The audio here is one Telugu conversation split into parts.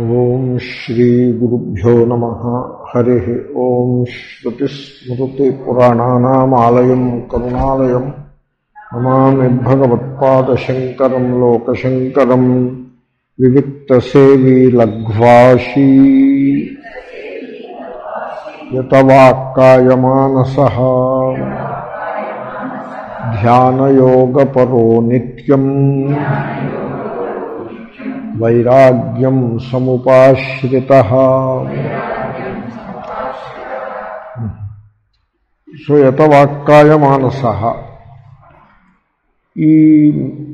ॐ श्रीगुरुभ्यो नमः। हरिः ॐ करुणाल करुणालयं। नमामि भगवत्पादशङ्करं, लोकशङ्करं। विविक्तसेवी लघ्वाशी। यतवाक्कायमानसः। ध्यानयोगपरो नित्यम्। వైరాగ్యం సముపాశ్రిత. సో యతవాక్కాయ మానస. ఈ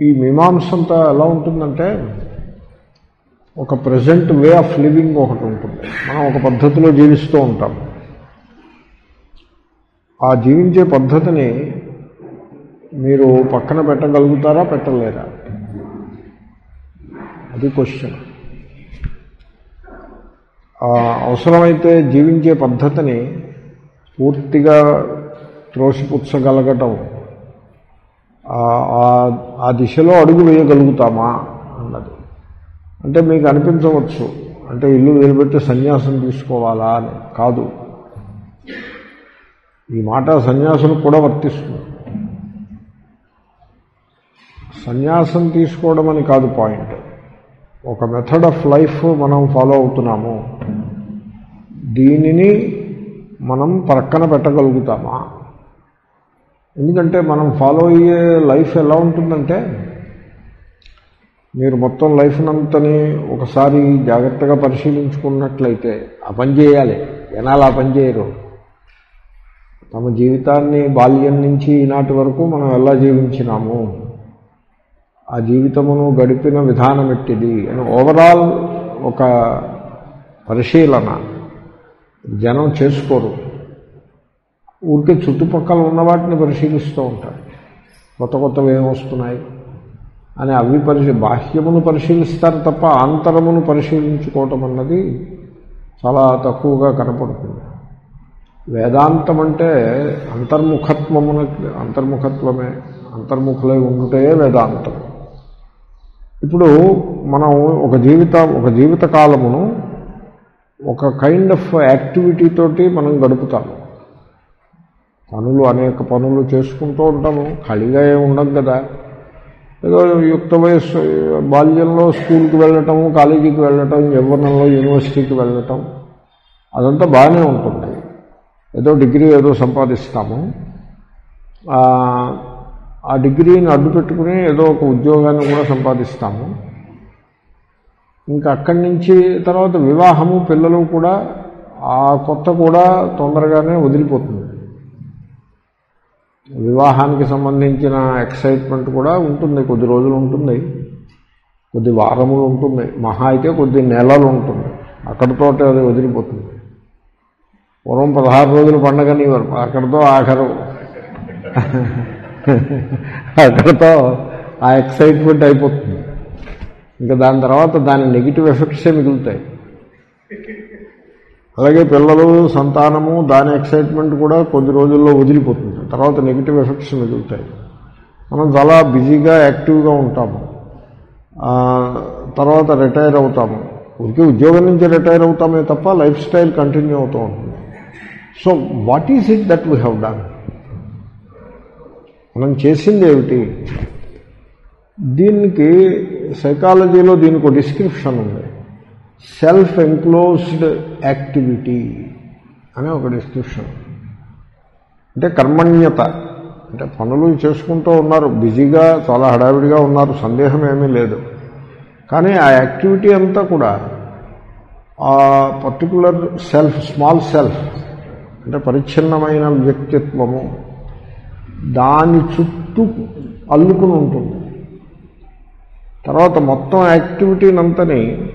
ఈ మీమాంసంతా ఎలా ఉంటుందంటే ఒక ప్రజెంట్ వే ఆఫ్ లివింగ్ ఒకటి ఉంటుంది. మనం ఒక పద్ధతిలో జీవిస్తూ ఉంటాం. ఆ జీవించే పద్ధతిని మీరు పక్కన పెట్టగలుగుతారా పెట్టలేరా? అది క్వశ్చన్ అవసరమైతే జీవించే పద్ధతిని పూర్తిగా త్రోసిపుచ్చగలగటం. ఆ దిశలో అడుగు వేయగలుగుతామా అన్నది. అంటే మీకు అనిపించవచ్చు. అంటే ఇల్లు నిలబెట్టి సన్యాసం తీసుకోవాలా అని. కాదు. ఈ మాట సన్యాసులకు కూడా వర్తిస్తుంది. సన్యాసం తీసుకోవడం అని కాదు పాయింట్. ఒక మెథడ్ ఆఫ్ లైఫ్ మనం ఫాలో అవుతున్నాము. దీనిని మనం ప్రక్కన పెట్టగలుగుతామా? ఎందుకంటే మనం ఫాలో అయ్యే లైఫ్ ఎలా ఉంటుందంటే మీరు మొత్తం లైఫ్నంతని ఒకసారి జాగ్రత్తగా పరిశీలించుకున్నట్లయితే ఆ పని చేయాలి. జనాలు ఆ పని చేయరు. తమ జీవితాన్ని బాల్యం నుంచి ఈనాటి వరకు మనం ఎలా జీవించినాము? ఆ జీవితమును గడిపిన విధానం ఎట్టిది అని ఓవరాల్ ఒక పరిశీలన. జనం చేసుకోరు. ఊరికే చుట్టుపక్కల ఉన్న వాటిని పరిశీలిస్తూ ఉంటారు. కొత్త కొత్తవి ఏమొస్తున్నాయి అని అవి పరిశీ బాహ్యమును పరిశీలిస్తారు తప్ప ఆంతరమును పరిశీలించుకోవటం అన్నది చాలా తక్కువగా కనపడుతుంది. వేదాంతం అంటే అంతర్ముఖత్వమున అంతర్ముఖత్వమే అంతర్ముఖులై ఉండుటే వేదాంతం. ఇప్పుడు మనం ఒక జీవిత ఒక జీవిత కాలమును ఒక కైండ్ ఆఫ్ యాక్టివిటీ తోటి మనం గడుపుతాము. పనులు అనేక పనులు చేసుకుంటూ ఉంటాము. ఖాళీగా ఏమి ఉండదు కదా. ఏదో యుక్త వయస్సు బాల్యంలో స్కూల్కి వెళ్ళటం కాలేజీకి వెళ్ళటం యవ్వనంలో యూనివర్సిటీకి వెళ్ళటం అదంతా బాగానే ఉంటుంది. ఏదో డిగ్రీ ఏదో సంపాదిస్తాము. ఆ డిగ్రీని అడ్డు పెట్టుకుని ఏదో ఒక ఉద్యోగాన్ని కూడా సంపాదిస్తాము. ఇంకా అక్కడి నుంచి తర్వాత వివాహము పిల్లలు కూడా ఆ కొత్త కూడా తొందరగానే వదిలిపోతుంది. వివాహానికి సంబంధించిన ఎక్సైట్మెంట్ కూడా ఉంటుంది కొద్ది రోజులు ఉంటుంది కొద్ది వారములు ఉంటుంది మహా అయితే కొద్ది నెలలు ఉంటుంది. అక్కడితో అది వదిలిపోతుంది. పూర్వం పదహారు రోజులు పండగనివ్వరు అక్కడితో ఆఖరు. అక్కడతో ఆ ఎక్సైట్మెంట్ అయిపోతుంది. ఇంకా దాని తర్వాత దాని నెగిటివ్ ఎఫెక్ట్సే మిగులుతాయి. అలాగే పిల్లలు సంతానము దాని ఎక్సైట్మెంట్ కూడా కొద్ది రోజుల్లో వదిలిపోతుంది. తర్వాత నెగిటివ్ ఎఫెక్ట్స్ మిగులుతాయి. మనం చాలా బిజీగా యాక్టివ్గా ఉంటాము. తర్వాత రిటైర్ అవుతాము. ఊరికే ఉద్యోగం నుంచి రిటైర్ అవుతామే తప్ప లైఫ్ స్టైల్ కంటిన్యూ అవుతూ ఉంటుంది. So what is it that we have done? మనం చేసింది ఏమిటి? దీనికి సైకాలజీలో దీనికి ఒక డిస్క్రిప్షన్ ఉంది. సెల్ఫ్ ఎంక్లోజ్డ్ యాక్టివిటీ అనే ఒక డిస్క్రిప్షన్ అంటే కర్మణ్యత. అంటే పనులు చేసుకుంటూ ఉన్నారు బిజీగా చాలా హడావిడిగా ఉన్నారు సందేహం ఏమీ లేదు. కానీ ఆ యాక్టివిటీ అంతా కూడా ఆ పర్టికులర్ సెల్ఫ్ స్మాల్ సెల్ఫ్ అంటే పరిచ్ఛిన్నమైన వ్యక్తిత్వము దాని చుట్టూ అల్లుకుని ఉంటుంది. తర్వాత మొత్తం యాక్టివిటీనంతని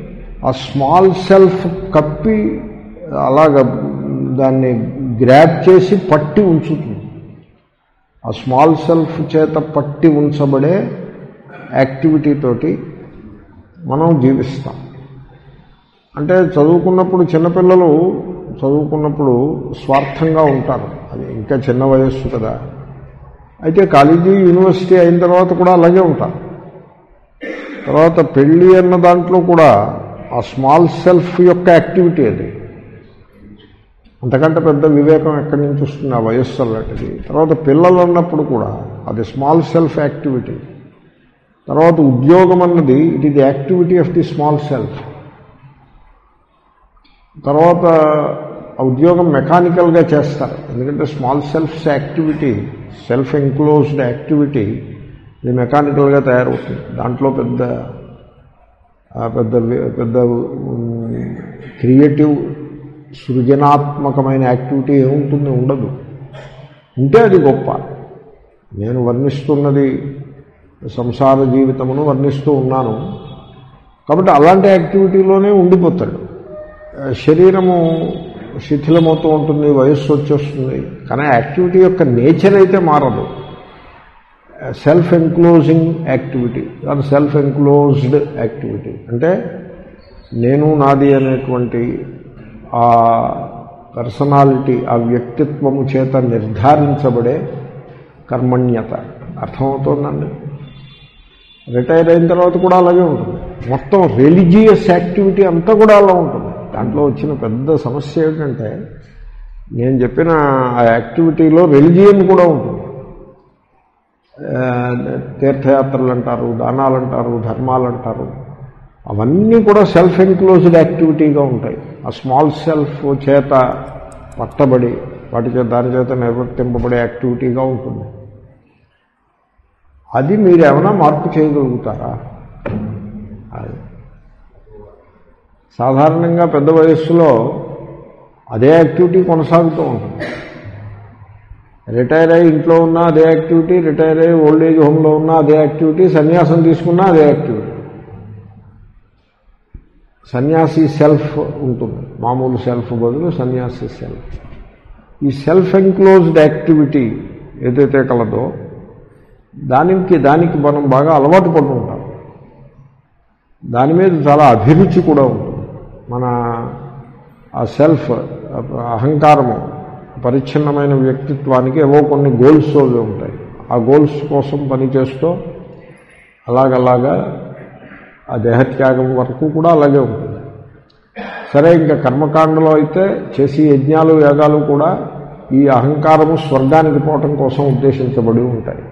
ఆ స్మాల్ సెల్ఫ్ కప్పి అలాగ దాన్ని గ్రాప్ చేసి పట్టి ఉంచుతుంది. ఆ స్మాల్ సెల్ఫ్ చేత పట్టి ఉంచబడే యాక్టివిటీ తోటి మనం జీవిస్తాం. అంటే చదువుకున్నప్పుడు చిన్నపిల్లలు చదువుకున్నప్పుడు స్వార్థంగా ఉంటారు. అది ఇంకా చిన్న వయస్సు కదా. అయితే కాలేజీ యూనివర్సిటీ అయిన తర్వాత కూడా అలాగే ఉంటారు తర్వాత పెళ్ళి అన్న దాంట్లో కూడా ఆ స్మాల్ సెల్ఫ్ యొక్క యాక్టివిటీ అది. అంతకంటే పెద్ద వివేకం ఎక్కడి నుంచి వస్తుంది? ఆ వయస్సు అలాంటిది. తర్వాత పిల్లలు ఉన్నప్పుడు కూడా అది స్మాల్ సెల్ఫ్ యాక్టివిటీ. తర్వాత ఉద్యోగం అన్నది it is activity of the small self తర్వాత ఆ ఉద్యోగం మెకానికల్గా చేస్తారు. ఎందుకంటే small selfs activity self enclosed activity ఇది మెకానికల్గా తయారవుతుంది. దాంట్లో పెద్ద పెద్ద పెద్ద క్రియేటివ్ సృజనాత్మకమైన యాక్టివిటీ ఏముంటుంది? ఉండదు. ఉంటే అది గొప్ప. నేను వర్ణిస్తున్నది సంసార జీవితమును వర్ణిస్తూ ఉన్నాను. కాబట్టి అలాంటి యాక్టివిటీలోనే ఉండిపోతాడు. శరీరము శిథిలమవుతూ ఉంటుంది వయస్సు వచ్చేస్తుంది. కానీ యాక్టివిటీ యొక్క నేచర్ అయితే మారదు. సెల్ఫ్ ఎంక్లోజింగ్ యాక్టివిటీ అది సెల్ఫ్ ఎంక్లోజ్డ్ యాక్టివిటీ అంటే నేను నాది అనేటువంటి ఆ పర్సనాలిటీ ఆ వ్యక్తిత్వము చేత నిర్ధారించబడే కర్మణ్యత. అర్థమవుతోందండి? రిటైర్ అయిన తర్వాత కూడా అలాగే ఉంటుంది. మొత్తం రిలీజియస్ యాక్టివిటీ అంతా కూడా అలా ఉంటుంది. దాంట్లో వచ్చిన పెద్ద సమస్య ఏమిటంటే నేను చెప్పిన ఆ యాక్టివిటీలో రిలిజియన్ కూడా ఉంటుంది. తీర్థయాత్రలు అంటారు దానాలు అంటారు ధర్మాలు అంటారు అవన్నీ కూడా సెల్ఫ్ ఎన్క్లోజ్డ్ యాక్టివిటీగా ఉంటాయి. ఆ స్మాల్ సెల్ఫ్ చేత పట్టబడి వాటి చేత దాని చేత నిర్వర్తింపబడే యాక్టివిటీగా ఉంటుంది. అది మీరు ఏమైనా మార్పు చేయగలుగుతారా? అది సాధారణంగా పెద్ద వయస్సులో అదే యాక్టివిటీ కొనసాగుతూ ఉంటుంది. రిటైర్ అయ్యి ఇంట్లో ఉన్న అదే యాక్టివిటీ రిటైర్ అయ్యి ఓల్డ్ ఏజ్ హోమ్లో ఉన్న అదే యాక్టివిటీ సన్యాసం తీసుకున్నా అదే యాక్టివిటీ. సన్యాసి సెల్ఫ్ ఉంటుంది. మామూలు సెల్ఫ్ బదులు సన్యాసి సెల్ఫ్. ఈ సెల్ఫ్ ఎంక్లోజ్డ్ యాక్టివిటీ ఏదైతే కలదో దానికి దానికి మనం బాగా అలవాటు పడుతుంటాం దాని మీద చాలా అభిరుచి కూడా ఉంటుంది. మన ఆ సెల్ఫ్ అహంకారము పరిచ్ఛిన్నమైన వ్యక్తిత్వానికి ఏవో కొన్ని గోల్స్ అవి ఉంటాయి. ఆ గోల్స్ కోసం పనిచేస్తూ అలాగలాగా ఆ దేహత్యాగం వరకు కూడా అలాగే ఉంటుంది. సరే ఇంకా కర్మకాండలో అయితే చేసే యజ్ఞాలు యాగాలు కూడా ఈ అహంకారము స్వర్గానికి పోవటం కోసం ఉద్దేశించబడి ఉంటాయి.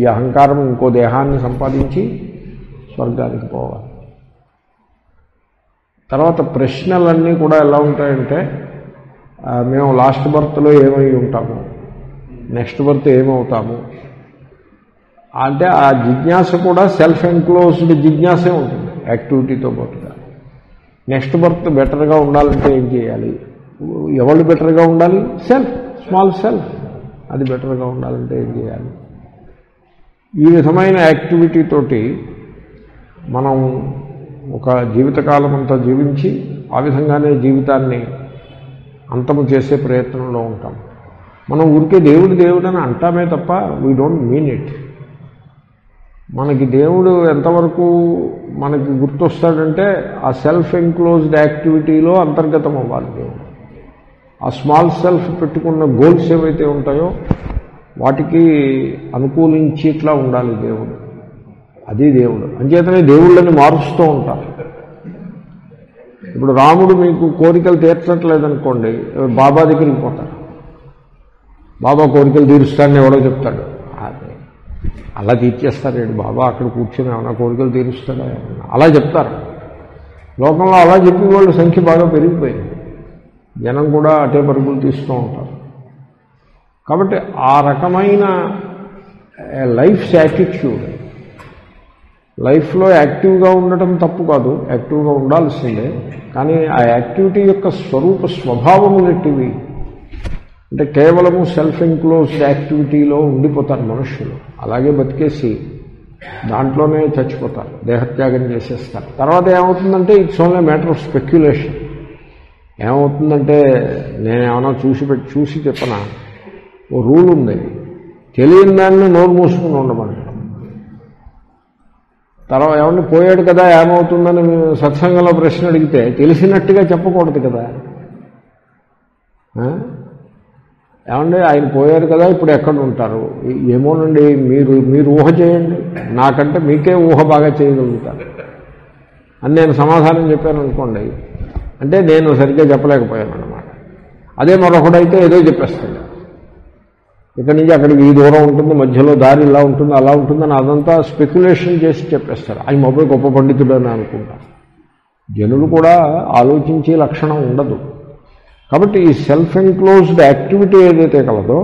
ఈ అహంకారం ఇంకో దేహాన్ని సంపాదించి స్వర్గానికి పోవాలి. తర్వాత ప్రశ్నలన్నీ కూడా ఎలా ఉంటాయంటే మేము లాస్ట్ బర్త్లో ఏమై ఉంటాము? నెక్స్ట్ బర్త్ ఏమవుతాము? అంటే ఆ జిజ్ఞాస కూడా సెల్ఫ్ ఎంక్లోజ్డ్ జిజ్ఞాసే ఉంటుంది యాక్టివిటీతో పాటుగా. నెక్స్ట్ బర్త్ బెటర్గా ఉండాలంటే ఏం చేయాలి? ఎవరు బెటర్గా ఉండాలి? Self small self. అది బెటర్గా ఉండాలంటే ఏం చేయాలి? ఈ విధమైన యాక్టివిటీ తోటి మనం ఒక జీవితకాలం అంతా జీవించి ఆ విధంగానే జీవితాన్ని అంతము చేసే ప్రయత్నంలో ఉంటాం. మనం ఊరికే దేవుడు దేవుడు అని అంటామే తప్ప వీ డోంట్ మీన్ ఇట్ మనకి దేవుడు ఎంతవరకు మనకి గుర్తొస్తాడంటే ఆ సెల్ఫ్ ఎంక్లోజ్డ్ యాక్టివిటీలో అంతర్గతం అవ్వాలి దేవుడు. ఆ స్మాల్ సెల్ఫ్ పెట్టుకున్న గోల్స్ ఏవైతే ఉంటాయో వాటికి అనుకూలించి ఇట్లా ఉండాలి దేవుడు. అది దేవుడు. అంచేతనే దేవుళ్ళని మారుస్తూ ఉంటారు. ఇప్పుడు రాముడు మీకు కోరికలు తీర్చట్లేదనుకోండి బాబా దగ్గరికి పోతారు బాబా కోరికలు తీరుస్తాడని ఎవడో చెప్తాడు. అలా తీర్చేస్తారేంటి బాబా అక్కడ కూర్చొని ఏమైనా కోరికలు తీరుస్తాడా అలా చెప్తారు. లోకంలో అలా చెప్పిన వాళ్ళ సంఖ్య బాగా పెరిగిపోయింది. జనం కూడా అటే పరుగులు తీస్తూ ఉంటారు. కాబట్టి ఆ రకమైన లైఫ్ యాటిట్యూడ్ లైఫ్లో యాక్టివ్గా ఉండటం తప్పు కాదు. యాక్టివ్గా ఉండాల్సిందే. కానీ ఆ యాక్టివిటీ యొక్క స్వరూప స్వభావములెట్టివి అంటే కేవలము సెల్ఫ్ ఎంక్లోజ్డ్ యాక్టివిటీలో ఉండిపోతారు మనుషులు. అలాగే బతికేసి దాంట్లోనే చచ్చిపోతారు. దేహత్యాగం చేసేస్తారు. తర్వాత ఏమవుతుందంటే it's only matter of speculation. ఏమవుతుందంటే నేనేమన్నా చూసి పెట్టి చూసి చెప్పనా? ఓ రూల్ ఉంది. తెలియని దాన్ని నోరు మూసుకుని ఉండమని. తర్వాత ఏమన్నా పోయాడు కదా ఏమవుతుందని సత్సంగంలో ప్రశ్న అడిగితే తెలిసినట్టుగా చెప్పకూడదు కదా. ఏమండి ఆయన పోయారు కదా ఇప్పుడు ఎక్కడ ఉంటారు? ఏమోనండి మీరు మీరు ఊహ చేయండి. నాకంటే మీకే ఊహ బాగా చేయగలుగుతారు. అని నేను సమాధానం చెప్పాను అనుకోండి. అంటే నేను సరిగ్గా చెప్పలేకపోయాను అన్నమాట. అదే మరొకడైతే ఏదో చెప్పేస్తాడు ఇక్కడి నుంచి అక్కడికి ఈ దూరం ఉంటుంది మధ్యలో దారి ఇలా ఉంటుంది అలా ఉంటుందని అదంతా స్పెక్యులేషన్ చేసి చెప్పేస్తారు. ఆయన మొబైల్ గొప్ప పండితుడు అని అనుకుంటా. జనులు కూడా ఆలోచించే లక్షణం ఉండదు. కాబట్టి ఈ సెల్ఫ్ ఎన్క్లోజ్డ్ యాక్టివిటీ ఏదైతే కలదో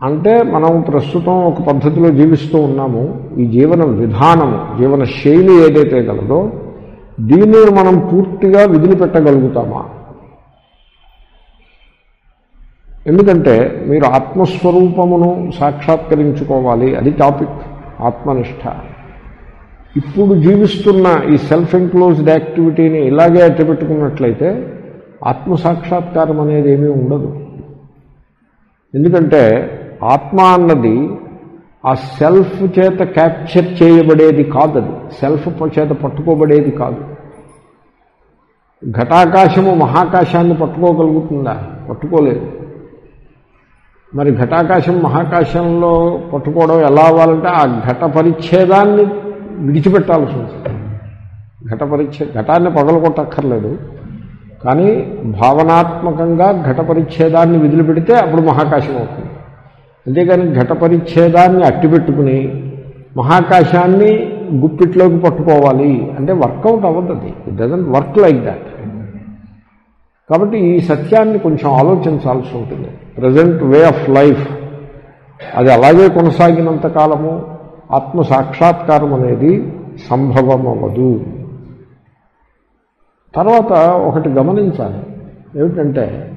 అంటే మనం ప్రస్తుతం ఒక పద్ధతిలో జీవిస్తూ ఉన్నాము ఈ జీవన విధానము జీవన శైలి ఏదైతే కలదో దీన్ని మనం పూర్తిగా విదిలిపెట్టగలుగుతామా ఎందుకంటే మీరు ఆత్మస్వరూపమును సాక్షాత్కరించుకోవాలి అది టాపిక్ ఆత్మనిష్ట. ఇప్పుడు జీవిస్తున్న ఈ సెల్ఫ్ ఎంక్లోజ్డ్ యాక్టివిటీని ఇలాగే అట్టపెట్టుకున్నట్లయితే ఆత్మసాక్షాత్కారం అనేది ఏమీ ఉండదు. ఎందుకంటే ఆత్మ అన్నది ఆ సెల్ఫ్ చేత క్యాప్చర్ చేయబడేది కాదు అది సెల్ఫ్ చేత పట్టుకోబడేది కాదు. ఘటాకాశము మహాకాశాన్ని పట్టుకోగలుగుతుందా? పట్టుకోలేదు. మరి ఘటాకాశం మహాకాశంలో పట్టుకోవడం ఎలా అవ్వాలంటే ఆ ఘట పరిచ్ఛేదాన్ని విడిచిపెట్టాల్సి ఉంటుంది ఘట పరిచ్ఛే ఘటాన్ని పగలగొట్టక్కర్లేదు. కానీ భావనాత్మకంగా ఘట పరిచ్ఛేదాన్ని విదిలిపెడితే అప్పుడు మహాకాశం అవుతుంది. అంతేకాని ఘట పరిచ్ఛేదాన్ని అట్టిపెట్టుకుని మహాకాశాన్ని గుప్పిట్లోకి పట్టుకోవాలి అంటే వర్కౌట్ అవ్వదు అది. It doesn't work like that కాబట్టి ఈ సత్యాన్ని కొంచెం ఆలోచించాల్సి ఉంటుంది. ప్రజెంట్ వే ఆఫ్ లైఫ్ అది అలాగే కొనసాగినంత కాలము ఆత్మ సాక్షాత్కారం అనేది సంభవమవ్వదు. తర్వాత ఒకటి గమనించాలి. ఏమిటంటే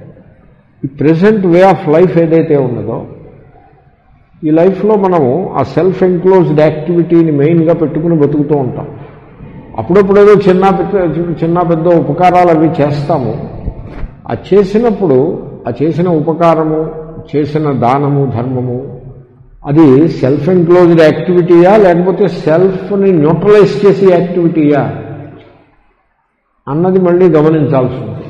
ఈ ప్రజెంట్ వే ఆఫ్ లైఫ్ ఏదైతే ఉన్నదో ఈ లైఫ్లో మనము ఆ సెల్ఫ్ ఎంక్లోజ్డ్ యాక్టివిటీని మెయిన్గా పెట్టుకుని బతుకుతూ ఉంటాం. అప్పుడప్పుడు ఏదో చిన్న పెద్ద చిన్న పెద్ద ఉపకారాలు అవి చేస్తాము. ఆ చేసినప్పుడు ఆ చేసిన ఉపకారము చేసిన దానము ధర్మము అది సెల్ఫ్ ఎంక్లోజ్డ్ యాక్టివిటీయా లేకపోతే సెల్ఫ్ని న్యూట్రలైజ్ చేసే యాక్టివిటీయా అన్నది మళ్ళీ గమనించాల్సి ఉంది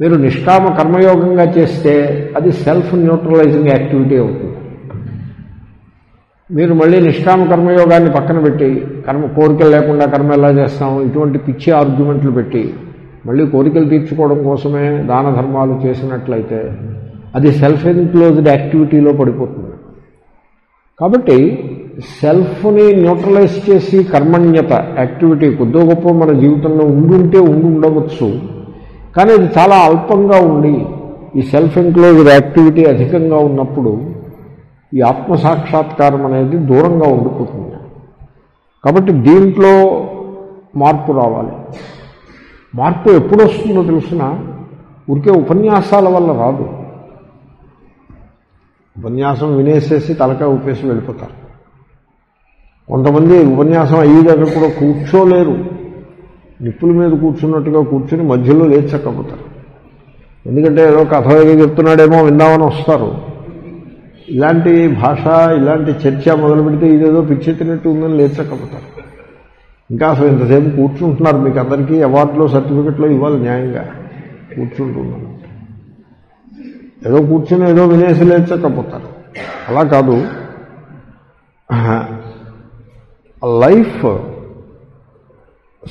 మీరు నిష్కామ కర్మయోగంగా చేస్తే అది సెల్ఫ్ న్యూట్రలైజింగ్ యాక్టివిటీ అవుతుంది. మీరు మళ్ళీ నిష్కామ కర్మయోగాన్ని పక్కన పెట్టి కర్మ కోరికలు లేకుండా కర్మ ఎలా చేస్తాము ఇటువంటి పిచ్చి ఆర్గ్యుమెంట్లు పెట్టి మళ్ళీ కోరికలు తీర్చుకోవడం కోసమే దాన ధర్మాలు చేసినట్లయితే అది సెల్ఫ్ ఎన్క్లోజ్డ్ యాక్టివిటీలో పడిపోతుంది. కాబట్టి సెల్ఫ్ని న్యూట్రలైజ్ చేసి కర్మణ్యత యాక్టివిటీ కొద్దో గొప్ప మన జీవితంలో ఉండుంటే ఉండి ఉండవచ్చు. కానీ అది చాలా అల్పంగా ఉండి ఈ సెల్ఫ్ ఎన్క్లోజ్డ్ యాక్టివిటీ అధికంగా ఉన్నప్పుడు ఈ ఆత్మసాక్షాత్కారం అనేది దూరంగా ఉండిపోతుంది. కాబట్టి దీంట్లో మార్పు రావాలి. మార్పు ఎప్పుడు వస్తుందో తెలిసిన ఊరికే ఉపన్యాసాల వల్ల రాదు. ఉపన్యాసం వినేసేసి తలకాయ ఊపేసి వెళ్ళిపోతారు. కొంతమంది ఉపన్యాసం అయ్యేదాకా కూడా కూర్చోలేరు. నిప్పుల మీద కూర్చున్నట్టుగా కూర్చుని మధ్యలో లేచక్కపోతారు ఎందుకంటే ఏదో కథ ఏదో చెప్తున్నాడేమో విందామని వస్తారు. ఇలాంటి భాష ఇలాంటి చర్చ మొదలు పెడితే ఇదేదో పిచ్చెత్తినట్టు ఉందని లేచక్కపోతారు ఇంకా అసలు ఇంతసేపు కూర్చుంటున్నారు. మీకు అందరికీ అవార్డులో సర్టిఫికెట్లో ఇవ్వాలి న్యాయంగా. కూర్చుంటున్నాను ఏదో కూర్చుని ఏదో వినేసి లేచకపోతారు. అలా కాదు. లైఫ్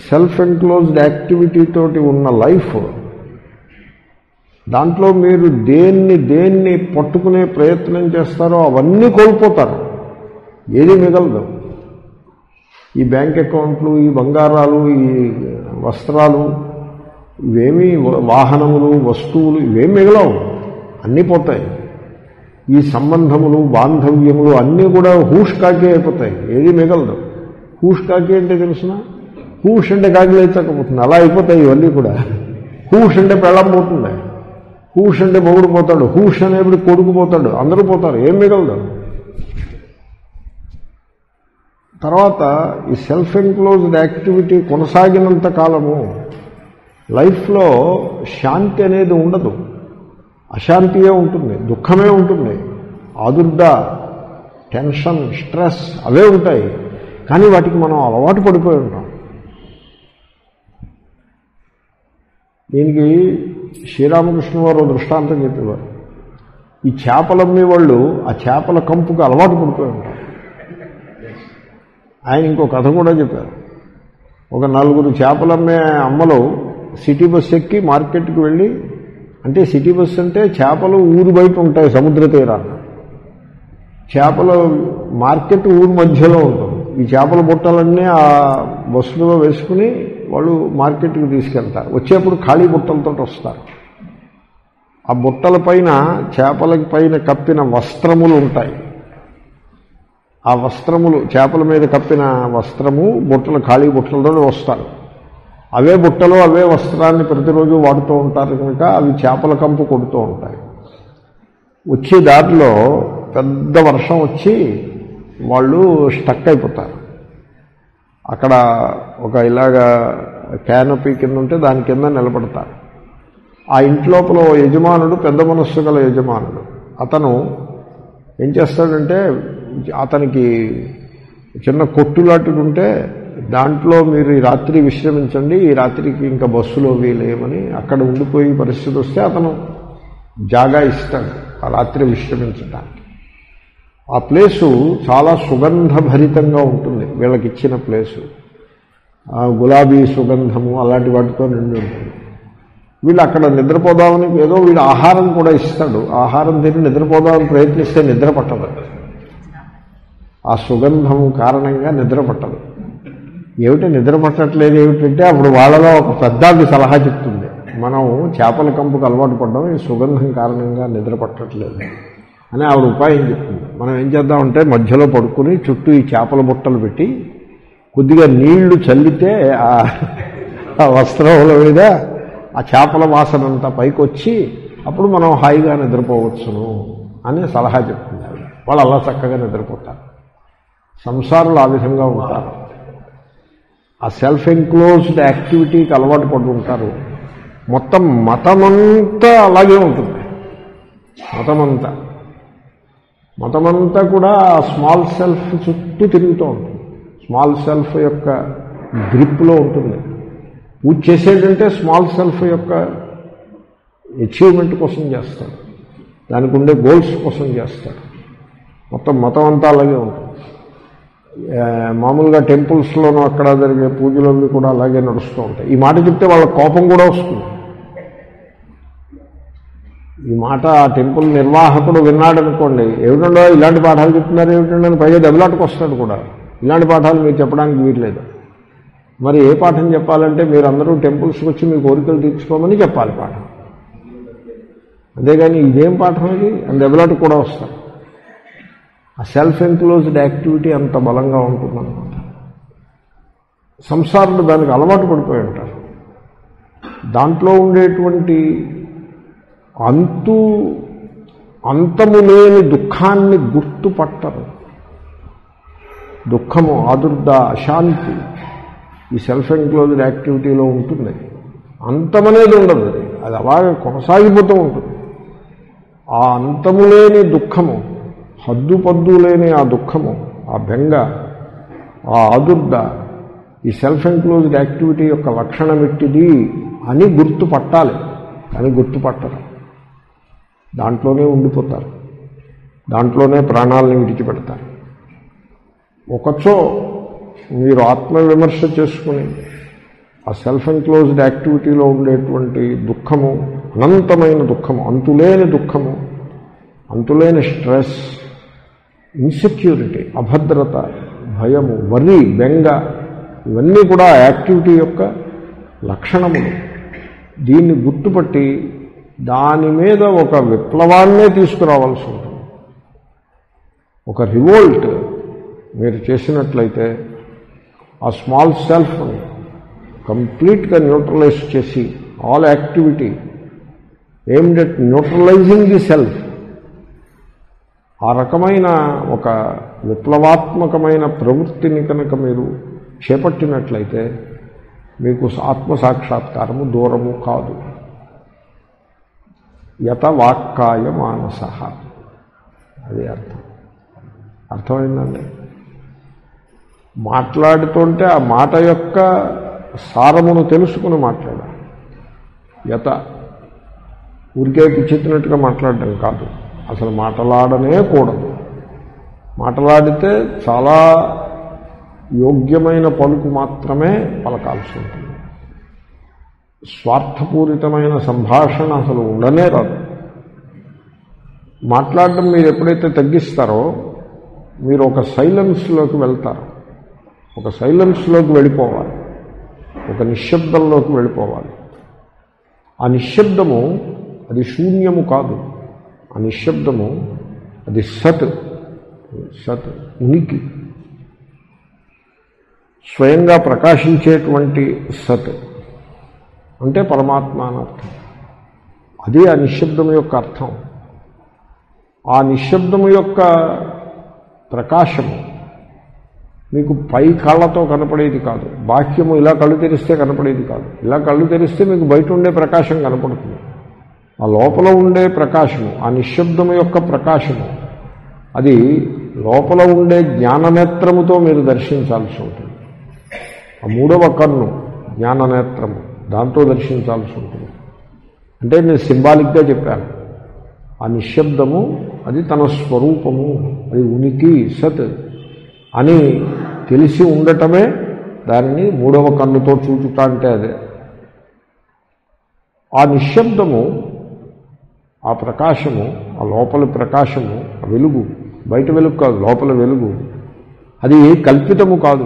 సెల్ఫ్ ఎంక్లోజ్డ్ యాక్టివిటీ తోటి ఉన్న లైఫ్ దాంట్లో మీరు దేన్ని దేన్ని పట్టుకునే ప్రయత్నం చేస్తారో అవన్నీ కోల్పోతారు. ఏది మిగలదు. ఈ బ్యాంక్ అకౌంట్లు ఈ బంగారాలు ఈ వస్త్రాలు ఇవేమీ వాహనములు వస్తువులు ఇవేమి మిగలవు. అన్నీ పోతాయి. ఈ సంబంధములు బాంధవ్యములు అన్నీ కూడా హూష్ కాకి అయిపోతాయి. ఏది మిగలదు. హూష్ కాకి అంటే తెలుసిన? హూష్ అంటే కాకి లేచకపోతుంది అలా అయిపోతాయి ఇవన్నీ కూడా. హూష్ అంటే పెళ్ళం పోతుంది. హూష్ అంటే మొగుడు పోతాడు. హూష్ అనేప్పుడు కొడుకు పోతాడు. అందరూ పోతారు. ఏం మిగలదు. తర్వాత ఈ సెల్ఫ్ ఎంక్లోజ్డ్ యాక్టివిటీ కొనసాగినంత కాలము లైఫ్లో శాంతి అనేది ఉండదు. అశాంతియే ఉంటుంది దుఃఖమే ఉంటుంది ఆదుర్ద టెన్షన్ స్ట్రెస్ అవే ఉంటాయి. కానీ వాటికి మనం అలవాటు పడిపోయి ఉంటాం. దీనికి శ్రీరామకృష్ణ వారు దృష్టాంతం చెప్పేవారు. ఈ చేపలమ్మే వాళ్ళు ఆ చేపల కంపుకు అలవాటు పడిపోయి ఉంటారు. ఆయన ఇంకో కథ కూడా చెప్పారు. ఒక నలుగురు చేపలమ్మే అమ్మలు సిటీ బస్ ఎక్కి మార్కెట్కి వెళ్ళి అంటే సిటీ బస్ అంటే చేపలు ఊరు బయట ఉంటాయి సముద్ర తీరాన. చేపల మార్కెట్ ఊరు మధ్యలో ఉంటుంది. ఈ చేపల బుట్టలన్నీ ఆ బస్సులో వేసుకుని వాళ్ళు మార్కెట్కి తీసుకెళ్తారు. వచ్చేప్పుడు ఖాళీ బుట్టలతో వస్తారు. ఆ బుట్టల పైన చేపల పైన కప్పిన వస్త్రములు ఉంటాయి. ఆ వస్త్రములు చేపల మీద కప్పిన వస్త్రము బుట్టలు ఖాళీ బుట్టలతో వస్తారు. అవే బుట్టలు అవే వస్త్రాన్ని ప్రతిరోజు వాడుతూ ఉంటారు కనుక అవి చేపల కంపు కొడుతూ ఉంటాయి. వచ్చే దారిలో పెద్ద వర్షం వచ్చి వాళ్ళు స్టక్ అయిపోతారు. అక్కడ ఒక ఇలాగా క్యానపీ కింద ఉంటే దాని కింద నిలబడతారు. ఆ ఇంట్లోపల యజమానుడు పెద్ద మనస్సు గల యజమానుడు అతను ఏం చేస్తాడంటే అతనికి చిన్న కొట్టు లాంటిది ఉంటే దాంట్లో మీరు ఈ రాత్రి విశ్రమించండి ఈ రాత్రికి ఇంకా బస్సులో వీలేమని అక్కడ ఉండిపోయి పరిస్థితి వస్తే అతను జాగా ఇస్తాడు ఆ రాత్రి విశ్రమించడానికి ఆ ప్లేసు చాలా సుగంధభరితంగా ఉంటుంది వీళ్ళకి ఇచ్చిన ప్లేసు. ఆ గులాబీ సుగంధము అలాంటి వాటితో నిండి ఉంటుంది. వీళ్ళు అక్కడ నిద్రపోదామని ఏదో వీళ్ళు ఆహారం కూడా ఇస్తాడు. ఆహారం తిని నిద్రపోదామని ప్రయత్నిస్తే నిద్ర పట్టదు. ఆ సుగంధం కారణంగా నిద్ర పట్టదు ఏమిటి నిద్ర పట్టట్లేదు ఏమిటంటే అప్పుడు వాళ్ళలో ఒక పెద్దాది సలహా చెప్తుంది. మనం చేపల కంపుకు అలవాటు పడ్డం ఈ సుగంధం కారణంగా నిద్ర పట్టట్లేదు అని ఆవిడ ఉపాయం చెప్తుంది. మనం ఏం చేద్దామంటే మధ్యలో పడుకుని చుట్టూ ఈ చేపల బుట్టలు పెట్టి కొద్దిగా నీళ్ళు చల్లితే ఆ వస్త్రముల మీద ఆ చేపల వాసన అంతా పైకి వచ్చి అప్పుడు మనం హాయిగా నిద్రపోవచ్చును అని సలహా చెప్తుంది వాళ్ళు అలా చక్కగా నిద్రపోతారు. సంసారులు ఆ విధంగా ఉంటారు. ఆ సెల్ఫ్ ఎంక్లోజ్డ్ యాక్టివిటీకి అలవాటు పడి ఉంటారు. మొత్తం మతమంతా అలాగే ఉంటుంది. మతమంతా. మతమంతా కూడా స్మాల్ సెల్ఫ్ చుట్టూ తిరుగుతూ ఉంటుంది. స్మాల్ సెల్ఫ్ యొక్క గ్రిప్లో ఉంటుంది. పూజ చేసేటంటే స్మాల్ సెల్ఫ్ యొక్క అచీవ్మెంట్ కోసం చేస్తాడు దానికి ఉండే గోల్స్ కోసం చేస్తాడు మొత్తం మతం అంతా అలాగే ఉంటుంది. మామూలుగా టెంపుల్స్లోనూ అక్కడ జరిగే పూజలన్నీ కూడా అలాగే నడుస్తూ ఉంటాయి. ఈ మాట చెప్తే వాళ్ళ కోపం కూడా వస్తుంది. ఈ మాట ఆ టెంపుల్ నిర్వాహకుడు విన్నాడనుకోండి ఏమిటండో ఇలాంటి పాఠాలు చెప్తున్నారు ఏమిటండి అని పైగా దెబ్బలాటకు వస్తాడు కూడా. ఇలాంటి పాఠాలు మీరు చెప్పడానికి వీల్లేదు. మరి ఏ పాఠం చెప్పాలంటే మీరు అందరూ టెంపుల్స్కి వచ్చి మీ కోరికలు తీర్చుకోమని చెప్పాలి పాఠం. అంతేగాని ఇదేం పాఠం ఇది? అని దెబ్బలాటకు కూడా వస్తారు. ఆ సెల్ఫ్ ఎంక్లోజ్డ్ యాక్టివిటీ అంత బలంగా ఉంటుందన్నమాట. సంసారులు దానికి అలవాటు పడిపోయి ఉంటారు దాంట్లో ఉండేటువంటి అంతు అంతము లేని దుఃఖాన్ని గుర్తుపట్టరు. దుఃఖము ఆదుర్ద అశాంతి ఈ సెల్ఫ్ ఎంక్లోజ్డ్ యాక్టివిటీలో ఉంటుంది. అంతమనేది ఉండదు. అది అది అలాగే కొనసాగిపోతూ ఉంటుంది. ఆ అంతము లేని దుఃఖము హద్దు పద్దు లేని ఆ దుఃఖము ఆ బెంగ ఆ ఆదుర్ద ఈ సెల్ఫ్ ఎంక్లోజ్డ్ యాక్టివిటీ యొక్క లక్షణం ఎట్టిది అని గుర్తుపట్టాలి. కానీ గుర్తుపట్టరు. దాంట్లోనే ఉండిపోతారు. దాంట్లోనే ప్రాణాలని విడిచిపెడతారు. ఒకచో మీరు ఆత్మవిమర్శ చేసుకుని ఆ సెల్ఫ్ ఎన్క్లోజ్డ్ యాక్టివిటీలో ఉండేటువంటి దుఃఖము అనంతమైన దుఃఖము అంతులేని దుఃఖము అంతులేని స్ట్రెస్ ఇన్సెక్యూరిటీ అభద్రత భయము వరి బెంగ ఇవన్నీ కూడా యాక్టివిటీ యొక్క లక్షణములు. దీన్ని గుర్తుపట్టి దాని మీద ఒక విప్లవాన్నే తీసుకురావాల్సి ఉంటుంది. ఒక రివోల్ట్ మీరు చేసినట్లయితే ఆ స్మాల్ సెల్ఫ్ని కంప్లీట్గా న్యూట్రలైజ్ చేసి all activity aimed at neutralizing the self ఆ రకమైన ఒక విప్లవాత్మకమైన ప్రవృత్తిని కనుక మీరు చేపట్టినట్లయితే మీకు ఆత్మసాక్షాత్కారము దూరము కాదు. యత వాక్కాయ మానస. అది అర్థం. అర్థమైందండి? మాట్లాడుతుంటే ఆ మాట యొక్క సారమును తెలుసుకుని మాట్లాడాలి. యత ఊరికే పిచ్చెత్తినట్టుగా మాట్లాడడం కాదు. అసలు మాట్లాడనే కూడదు. మాట్లాడితే చాలా యోగ్యమైన పలుకు మాత్రమే పలకాల్సి ఉంటుంది. స్వార్థపూరితమైన సంభాషణ అసలు ఉండనే రాదు. మాట్లాడడం మీరు ఎప్పుడైతే తగ్గిస్తారో మీరు ఒక సైలెన్స్లోకి వెళ్తారు. ఒక సైలెన్స్లోకి వెళ్ళిపోవాలి. ఒక నిశ్శబ్దంలోకి వెళ్ళిపోవాలి. ఆ నిశ్శబ్దము అది శూన్యము కాదు. ఆ నిశ్శబ్దము అది సత్ సత్ ఉనికి. స్వయంగా ప్రకాశించేటువంటి సత్. అంటే పరమాత్మ అని అర్థం. అది ఆ నిశ్శబ్దం యొక్క అర్థం. ఆ నిశ్శబ్దము యొక్క ప్రకాశము మీకు పై కళ్ళతో కనపడేది కాదు. బాహ్యము ఇలా కళ్ళు తెరిస్తే కనపడేది కాదు. ఇలా కళ్ళు తెరిస్తే మీకు బయట ఉండే ప్రకాశం కనపడుతుంది. ఆ లోపల ఉండే ప్రకాశము ఆ నిశ్శబ్దము యొక్క ప్రకాశము అది లోపల ఉండే జ్ఞాననేత్రముతో మీరు దర్శించాల్సి ఉంటుంది. ఆ మూడవ కన్ను జ్ఞాననేత్రము దాంతో దర్శించాల్సి ఉంటుంది. అంటే నేను సింబాలిక్గా చెప్పాను. ఆ నిశ్శబ్దము అది తన స్వరూపము అది ఉనికి సత్ అని తెలిసి ఉండటమే దానిని మూడవ కన్నుతో చూచుట అంటే అదే. ఆ నిశ్శబ్దము ఆ ప్రకాశము ఆ లోపల ప్రకాశము ఆ వెలుగు బయట వెలుగు కాదు లోపల వెలుగు. అది కల్పితము కాదు.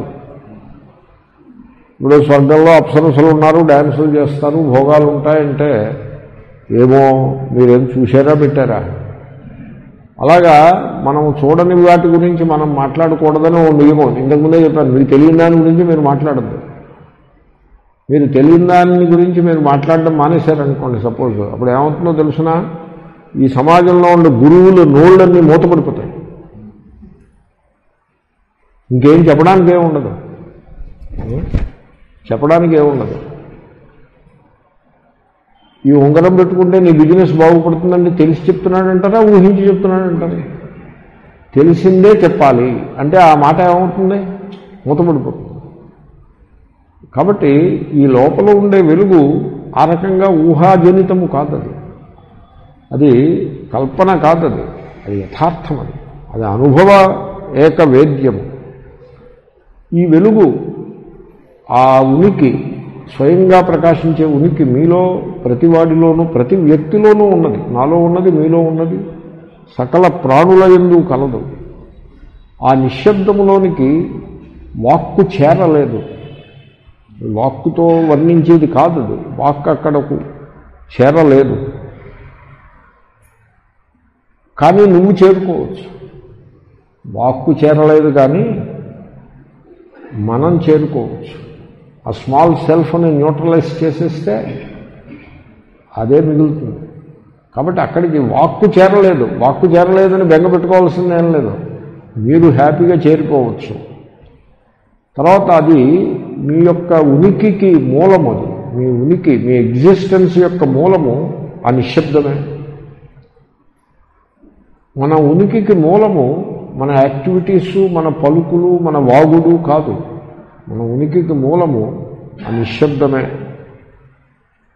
ఇప్పుడు స్వర్గంలో అప్సరసలు ఉన్నారు డ్యాన్సులు చేస్తారు భోగాలు ఉంటాయంటే ఏమో మీరేం చూసారా పెట్టారా? అలాగా మనం చూడని వాటి గురించి మనం మాట్లాడకూడదని ఓ నియమం. ఇంతకుముందే చెప్పాను మీరు తెలియని దాని గురించి మీరు మాట్లాడద్దు. మీరు తెలియని దాని గురించి మీరు మాట్లాడడం మానేశారనుకోండి సపోజ్. అప్పుడు ఏమవుతుందో తెలుసునా? ఈ సమాజంలో ఉండే గురువులు నోళ్ళన్నీ మూతపడిపోతాయి. ఇంకేం చెప్పడానికి ఏముండదు చెప్పడానికి ఏముండదు ఈ ఉంగరం పెట్టుకుంటే నీ బిజినెస్ బాగుపడుతుందండి తెలిసి చెప్తున్నాడంటారా? ఊహించి చెప్తున్నాడంటారా? తెలిసిందే చెప్పాలి. అంటే ఆ మాట ఏమవుతుంది? మూతపడిపోతుంది. కాబట్టి ఈ లోపల ఉండే వెలుగు ఆ రకంగా ఊహాజనితము కాదది. అది కల్పన కాదది అది యథార్థం అది. అది అనుభవ ఏకవేద్యము. ఈ వెలుగు ఆ ఉనికి స్వయంగా ప్రకాశించే ఉనికి మీలో ప్రతి వాడిలోనూ ప్రతి వ్యక్తిలోనూ ఉన్నది. నాలో ఉన్నది మీలో ఉన్నది. సకల ప్రాణుల ఎందు కలదు. ఆ నిశ్శబ్దములోనికి వాక్కు చేరలేదు. వాక్కుతో వర్ణించేది కాదు వాక్ అక్కడకు చేరలేదు. కానీ నువ్వు చేరుకోవచ్చు. వాక్కు చేరలేదు కానీ మనం చేరుకోవచ్చు. ఆ స్మాల్ సెల్ఫ్ని న్యూట్రలైజ్ చేసేస్తే అదే మిగులుతుంది. కాబట్టి అక్కడికి వాక్కు చేరలేదు. వాక్కు చేరలేదని బెంగ పెట్టుకోవాల్సిందేం లేదు. మీరు హ్యాపీగా చేరుకోవచ్చు. తర్వాత అది మీ యొక్క ఉనికికి మూలము అది మీ ఉనికి మీ ఎగ్జిస్టెన్స్ యొక్క మూలము ఆ నిశ్శబ్దమే. మన ఉనికికి మూలము మన యాక్టివిటీసు మన పలుకులు మన వాగుడు కాదు. మన ఉనికికి మూలము ఆ నిశ్శబ్దమే.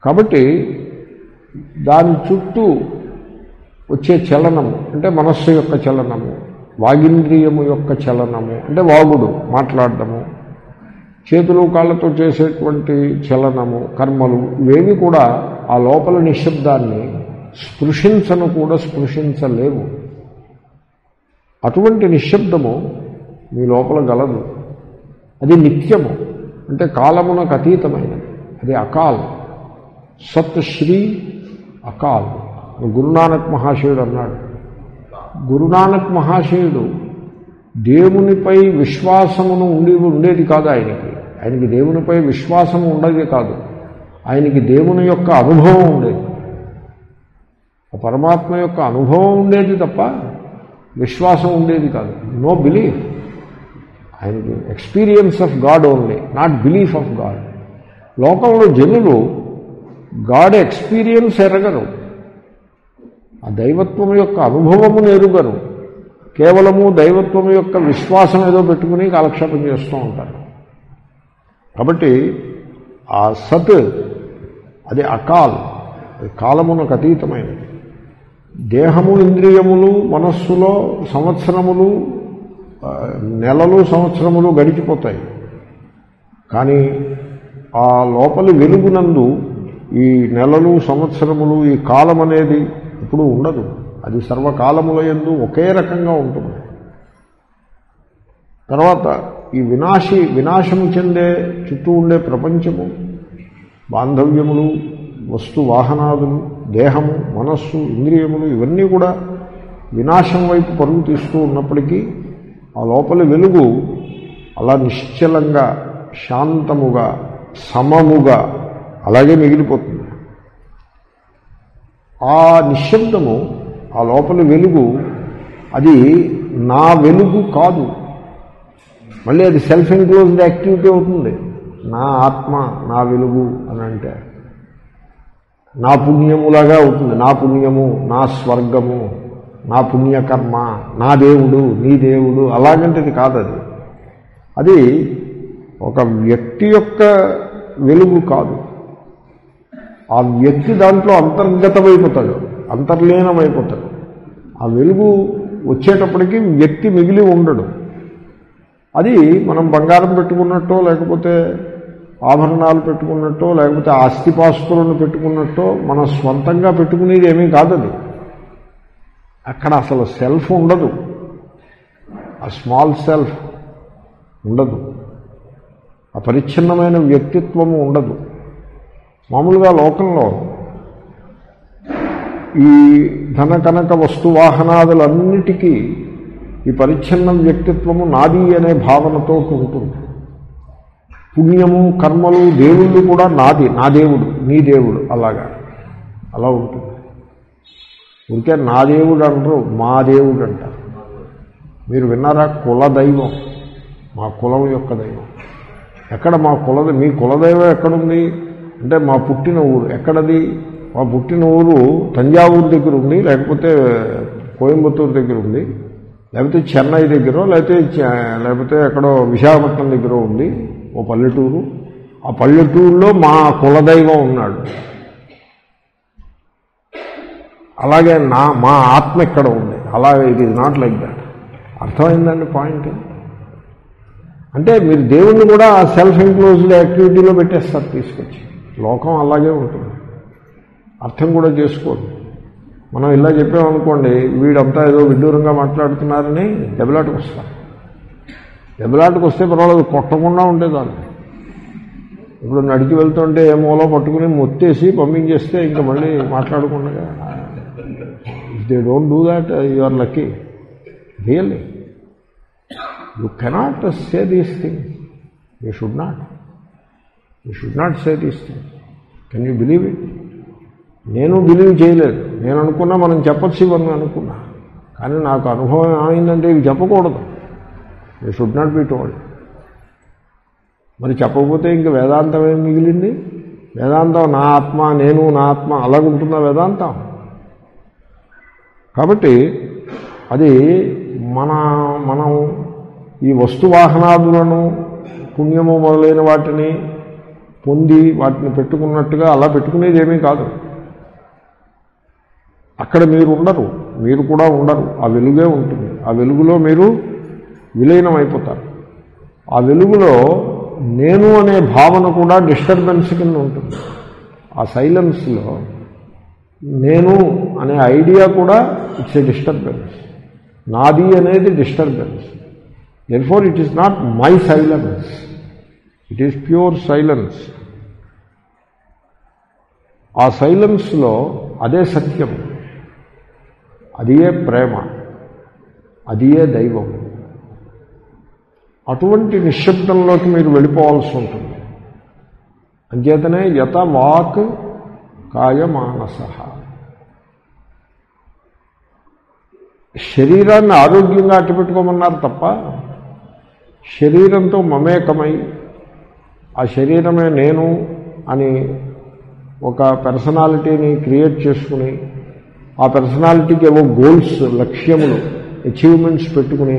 కాబట్టి దాని చుట్టూ వచ్చే చలనము అంటే మనస్సు యొక్క చలనము వాగింద్రియము యొక్క చలనము అంటే వాగుడు మాట్లాడటము చేతులు కాళ్ళతో చేసేటువంటి చలనము కర్మలు ఇవేవి కూడా ఆ లోపల నిశ్శబ్దాన్ని స్పృశించను కూడా స్పృశించలేవు. అటువంటి నిశ్శబ్దము మీ లోపల గలదు. అది నిత్యము. అంటే కాలమునకు అతీతమైనది. అది అకాల్. సత్ శ్రీ అకాల్. గురునానక్ మహాశయుడు అన్నాడు. గురునానక్ మహాశయుడు దేవునిపై విశ్వాసమును ఉండి ఉండేది కాదు ఆయనకి. ఆయనకి దేవునిపై విశ్వాసము ఉండేది కాదు. ఆయనకి దేవుని యొక్క అనుభవం ఉండేది. పరమాత్మ యొక్క అనుభవం ఉండేది తప్ప విశ్వాసం ఉండేది కాదు. నో బిలీఫ్ ఆయనకి experience of God only not belief of God లోకంలో జనులు గాడ్ ఎక్స్పీరియన్స్ ఎరగరు. ఆ దైవత్వం యొక్క అనుభవమును ఎరుగరు. కేవలము దైవత్వం యొక్క విశ్వాసం ఏదో పెట్టుకుని కాలక్షేపం చేస్తూ ఉంటారు. కాబట్టి ఆ సత్ అది అకాల్ అది కాలమునకు అతీతమైనది. దేహము ఇంద్రియములు మనస్సులో సంవత్సరములు నెలలు సంవత్సరములు గడిచిపోతాయి. కానీ ఆ లోపలి వెలుగునందు ఈ నెలలు సంవత్సరములు ఈ కాలం అనేది ఇప్పుడు ఉండదు. అది సర్వకాలముల యందు ఒకే రకంగా ఉంటుంది. తర్వాత ఈ వినాశి వినాశము చెందే చుట్టూ ఉండే ప్రపంచము బాంధవ్యములు వస్తు వాహనాదులు దేహము మనస్సు ఇంద్రియములు ఇవన్నీ కూడా వినాశం వైపు పరుగు తీస్తూ ఉన్నప్పటికీ ఆ లోపలి వెలుగు అలా నిశ్చలంగా శాంతముగా సమముగా అలాగే మిగిలిపోతుంది. ఆ నిశ్శబ్దము ఆ లోపలి వెలుగు అది నా వెలుగు కాదు. మళ్ళీ అది సెల్ఫ్ ఎంక్లోజ్డ్ యాక్టివిటీ అవుతుంది. నా ఆత్మ నా వెలుగు అని అంటే నా పుణ్యములాగా అవుతుంది. నా పుణ్యము నా స్వర్గము నా పుణ్యకర్మ నా దేవుడు నీ దేవుడు అలాగంటిది కాదు అది అది ఒక వ్యక్తి యొక్క వెలుగు కాదు. ఆ వ్యక్తి దాంట్లో అంతర్గతమైపోతాడు అంతర్లీనమైపోతాడు. ఆ వెలుగు వచ్చేటప్పటికి వ్యక్తి మిగిలి ఉండడు. అది మనం బంగారం పెట్టుకున్నట్టో లేకపోతే ఆభరణాలు పెట్టుకున్నట్టో లేకపోతే ఆస్తిపాస్తులను పెట్టుకున్నట్టో మన స్వంతంగా పెట్టుకునేది ఏమీ కాదది అక్కడ అసలు సెల్ఫ్ ఉండదు. ఆ స్మాల్ సెల్ఫ్ ఉండదు. ఆ పరిచ్ఛిన్నమైన వ్యక్తిత్వము ఉండదు. మామూలుగా లోకంలో ఈ ధన కనక వస్తువాహనాదులన్నిటికీ ఈ పరిచ్ఛిన్న వ్యక్తిత్వము నాది అనే భావనతో ఉంటుంది. పుణ్యము కర్మలు దేవుళ్ళు కూడా నాది నా దేవుడు నీ దేవుడు అలాగా. అలా ఉంటుంది. ఇంకే నా దేవుడు అంటారు మా దేవుడు అంటారు. మీరు విన్నారా కుల దైవం? మా కులం యొక్క దైవం. ఎక్కడ మా కుల మీ కులదైవం ఎక్కడుంది? అంటే మా పుట్టిన ఊరు ఎక్కడది? మా పుట్టిన ఊరు తంజావూరు దగ్గర ఉంది లేకపోతే కోయంబత్తూరు దగ్గర ఉంది లేకపోతే చెన్నై దగ్గర లేకపోతే లేకపోతే ఎక్కడో విశాఖపట్నం దగ్గర ఉంది. ఓ పల్లెటూరు. ఆ పల్లెటూరులో మా కులదైవం ఉన్నాడు. అలాగే నా మా ఆత్మ ఇక్కడ ఉంది? అలాగే ఇది నాట్ లైక్ దాట్. అర్థమైందండి పాయింట్? అంటే మీరు దేవుణ్ణి కూడా సెల్ఫ్ ఎంక్లోజ్డ్ యాక్టివిటీలో పెట్టేస్తారు తీసుకొచ్చి. లోకం అలాగే ఉంటుంది. అర్థం కూడా చేసుకోదు మనం ఇలా చెప్పామనుకోండి వీడంతా ఏదో విడ్డూరంగా మాట్లాడుతున్నారని దెబ్బలాటకు వస్తారు దెబ్బలాటకు వస్తే పర్వాలేదు కొట్టకుండా ఉండేదాన్ని. ఇప్పుడు నడిచి వెళ్తుంటే ఏ మూల పట్టుకుని మొత్తేసి పంపించేస్తే ఇంకా మళ్ళీ మాట్లాడకుండా. They don't do that you are lucky really you cannot say these thing you should not you should not say these thing can you believe it నేను బిలీవ్ చేయలేదు. నేను అనుకున్నా మనం చెప్పచ్చు ఇవన్నీ అనుకున్నా. కానీ నాకు అనుభవం ఏమైందంటే ఇవి చెప్పకూడదు. They should not be told మరి చెప్పకపోతే ఇంక వేదాంతం ఏం మిగిలింది? వేదాంతం నా ఆత్మ నేను నా ఆత్మ అలాగుంటుందా వేదాంతం? కాబట్టి అది మన మనం ఈ వస్తువాహనాదులను పుణ్యము మొదలైన వాటిని పొంది వాటిని పెట్టుకున్నట్టుగా అలా పెట్టుకునేది ఏమీ కాదు. అక్కడ మీరు ఉండరు. మీరు కూడా ఉండరు. ఆ వెలుగే ఉంటుంది. ఆ వెలుగులో మీరు విలీనం అయిపోతారు ఆ వెలుగులో నేను అనే భావన కూడా డిస్టర్బెన్స్ కింద ఉంటుంది. ఆ సైలెన్స్లో నేను అనే ఐడియా కూడా ఇట్స్ ఏ డిస్టర్బెన్స్. నాది అనేది disturbance. Therefore it is not my silence it is pure silence ఆ సైలెన్స్లో అదే సత్యం. అదియే ప్రేమ. అదియే దైవం. అటువంటి నిశ్శబ్దంలోకి మీరు వెళ్ళిపోవాల్సి ఉంటుంది. అంచేతనే యత వాక్ కాయ మానస శరీరాన్ని ఆరోగ్యంగా అట్టుపెట్టుకోమన్నారు తప్ప శరీరంతో మమేకమై ఆ శరీరమే నేను అని ఒక పర్సనాలిటీని క్రియేట్ చేసుకుని ఆ పర్సనాలిటీకి ఏవో గోల్స్ లక్ష్యములు అచీవ్మెంట్స్ పెట్టుకుని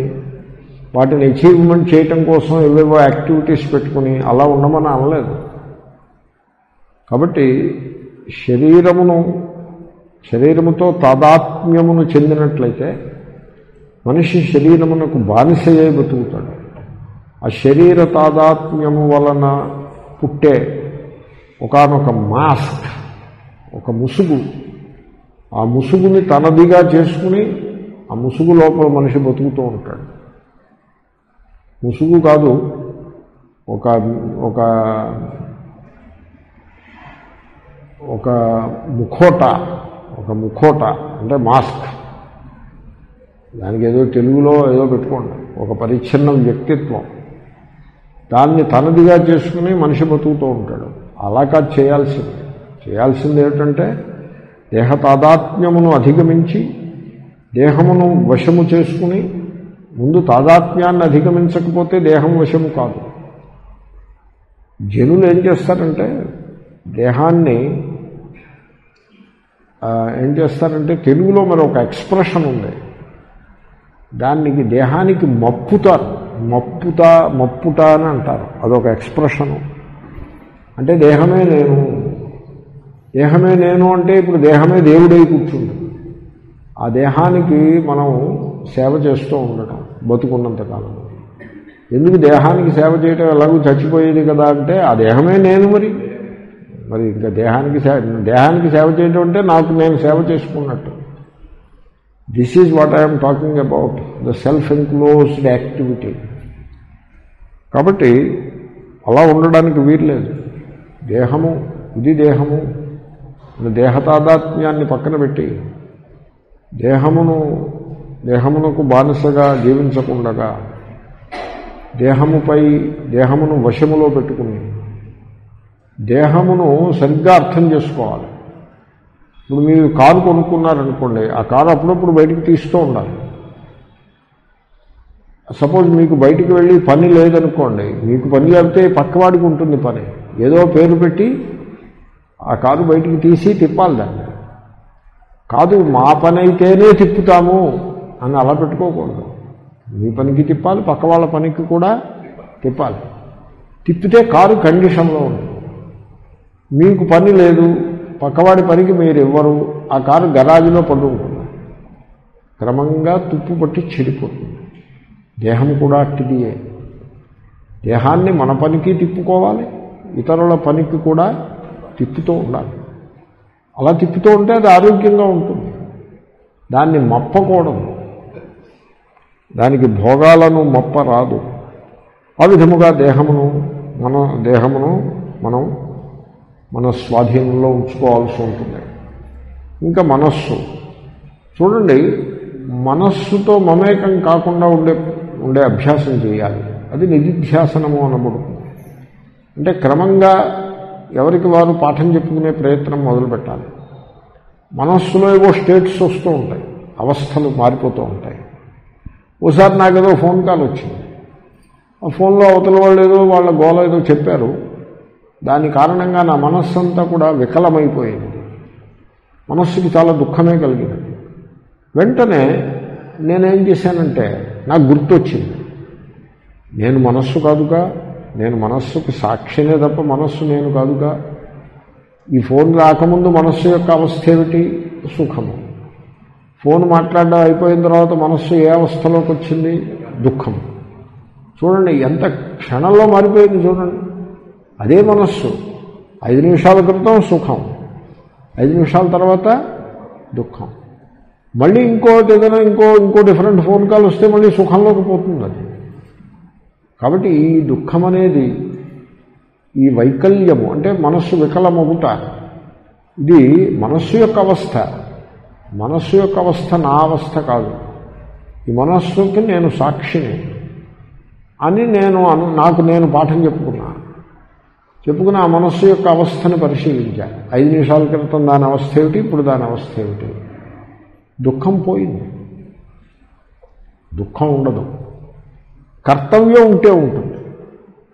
వాటిని అచీవ్మెంట్ చేయటం కోసం ఏవేవో యాక్టివిటీస్ పెట్టుకుని అలా ఉండమని అనలేదు. కాబట్టి శరీరమును శరీరముతో తాదాత్మ్యమును చెందినట్లయితే మనిషి శరీరమునకు బానిసయ్యే బతుకుతాడు. ఆ శరీర తాదాత్మ్యము వలన పుట్టే ఒకనొక మాస్క్ ఒక ముసుగు. ఆ ముసుగుని తనదిగా చేసుకుని ఆ ముసుగు లోపల మనిషి బతుకుతూ ఉంటాడు. ముసుగు కాదు ఒక ఒక ఒక ముఖోట ఒక ముఖోట అంటే మాస్క్. దానికి ఏదో తెలుగులో ఏదో పెట్టుకోండి ఒక పరిచ్ఛిన్నం వ్యక్తిత్వం. దాన్ని తనదిగా చేసుకుని మనిషి బతుకుతూ ఉంటాడు. అలా కాదు చేయాల్సింది. చేయాల్సింది ఏమిటంటే దేహ తాదాత్మ్యమును అధిగమించి దేహమును వశము చేసుకుని ముందు తాదాత్మ్యాన్ని అధిగమించకపోతే దేహం వశము కాదు. జనులు ఏం చేస్తారంటే దేహాన్ని ఏం చేస్తారంటే తెలుగులో మరి ఒక ఎక్స్ప్రెషన్ ఉంది. దానికి దేహానికి మప్పుతారు. మప్పుత మప్పుట అని అంటారు. అదొక ఎక్స్ప్రెషను. అంటే దేహమే నేను. దేహమే నేను అంటే ఇప్పుడు దేహమే దేవుడై కూర్చుంది. ఆ దేహానికి మనం సేవ చేస్తూ ఉండటం బతుకున్నంతకాలం ఎందుకు దేహానికి సేవ చేయటం ఎలాగో చచ్చిపోయేది కదా అంటే ఆ దేహమే నేను మరి. మరి ఇంకా దేహానికి సేవ దేహానికి సేవ చేయటం అంటే నాకు నేను సేవ చేసుకున్నట్టు. This is what I'm talking about the self enclosed activity కాబట్టి అలా ఉండడానికి వీర్లేదు దేహము ఇది దేహము. దేహతాదాత్మ్యాన్ని దేహ పక్కన పెట్టి దేహమును దేహమునకు బానిసగా జీవించకుండగా దేహముపై దేహమును వశములో పెట్టుకుని దేహమును సరిగ్గా అర్థం చేసుకోవాలి. ఇప్పుడు మీరు కారు కొనుక్కున్నారనుకోండి ఆ కారు అప్పుడప్పుడు బయటికి తీస్తూ ఉండాలి. సపోజ్ మీకు బయటికి వెళ్ళి పని లేదనుకోండి మీకు పని లేకపోతే పక్కవాడికి ఉంటుంది పని. ఏదో పేరు పెట్టి ఆ కారు బయటికి తీసి తిప్పాలి దాన్ని. కాదు మా పని అయితేనే తిప్పుతాము. అని అలా పెట్టుకోకూడదు. మీ పనికి తిప్పాలి పక్క వాళ్ళ పనికి కూడా తిప్పాలి. తిప్పితే కారు కండిషన్లో ఉంది. మీకు పని లేదు పక్కవాడి పనికి మీరు ఇవ్వరు ఆ కారు గరాజులో పడి క్రమంగా తుప్పు పట్టి చెడిపోతుంది. దేహం కూడా అట్టిదియే. దేహాన్ని మన పనికి తిప్పుకోవాలి ఇతరుల పనికి కూడా తిప్పుతూ ఉండాలి. అలా తిప్పుతూ ఉంటే అది ఆరోగ్యంగా ఉంటుంది. దాన్ని మప్పకూడదు. దానికి భోగాలను మప్ప రాదు ఆ విధముగా దేహమును మన దేహమును మనం మన స్వాధీనంలో ఉంచుకోవాల్సి ఉంటుంది. ఇంకా మనస్సు. చూడండి మనస్సుతో మమేకం కాకుండా ఉండే ఉండే అభ్యాసం చేయాలి. అది నిధిధ్యాసనము అనబడుతుంది. అంటే క్రమంగా ఎవరికి వారు పాఠం చెప్పుకునే ప్రయత్నం మొదలుపెట్టాలి. మనస్సులో ఏవో స్టేట్స్ వస్తూ ఉంటాయి. అవస్థలు మారిపోతూ ఉంటాయి. ఓసారి నాకేదో ఫోన్ కాల్ వచ్చింది. ఆ ఫోన్లో అవతల వాళ్ళు ఏదో వాళ్ళ గోల ఏదో చెప్పారు. దాని కారణంగా నా మనస్సు అంతా కూడా వికలమైపోయింది. మనస్సుకి చాలా దుఃఖమే కలిగింది. వెంటనే నేనేం చేశానంటే నాకు గుర్తొచ్చింది. నేను మనస్సు కాదుగా నేను మనస్సుకి సాక్షినే తప్ప మనస్సు నేను కాదుగా. ఈ ఫోన్ రాకముందు మనస్సు యొక్క అవస్థ ఏమిటి? సుఖము. ఫోన్ మాట్లాడడం అయిపోయిన తర్వాత మనస్సు ఏ అవస్థలోకి వచ్చింది? దుఃఖం. చూడండి ఎంత క్షణంలో మారిపోయింది చూడండి. అదే మనస్సు. ఐదు నిమిషాల క్రితం సుఖం. ఐదు నిమిషాల తర్వాత దుఃఖం. మళ్ళీ ఇంకోటి ఏదైనా ఇంకో ఇంకో డిఫరెంట్ ఫోన్ కాల్ వస్తే మళ్ళీ సుఖంలోకి పోతుంది అది. కాబట్టి ఈ దుఃఖం అనేది ఈ వైకల్యము అంటే మనస్సు వికలమగుట ఇది మనస్సు యొక్క అవస్థ. మనస్సు యొక్క అవస్థ నా అవస్థ కాదు. ఈ మనస్సుకి నేను సాక్షిని. అని నేను అను నాకు నేను పాఠం చెప్పుకున్నా. చెప్పుకుని ఆ మనస్సు యొక్క అవస్థను పరిశీలించాను ఐదు నిమిషాల క్రితం దాని అవస్థ ఏమిటి? ఇప్పుడు దాని అవస్థ ఏమిటి? దుఃఖం పోయింది. దుఃఖం ఉండదు. కర్తవ్యం ఉంటే ఉంటుంది.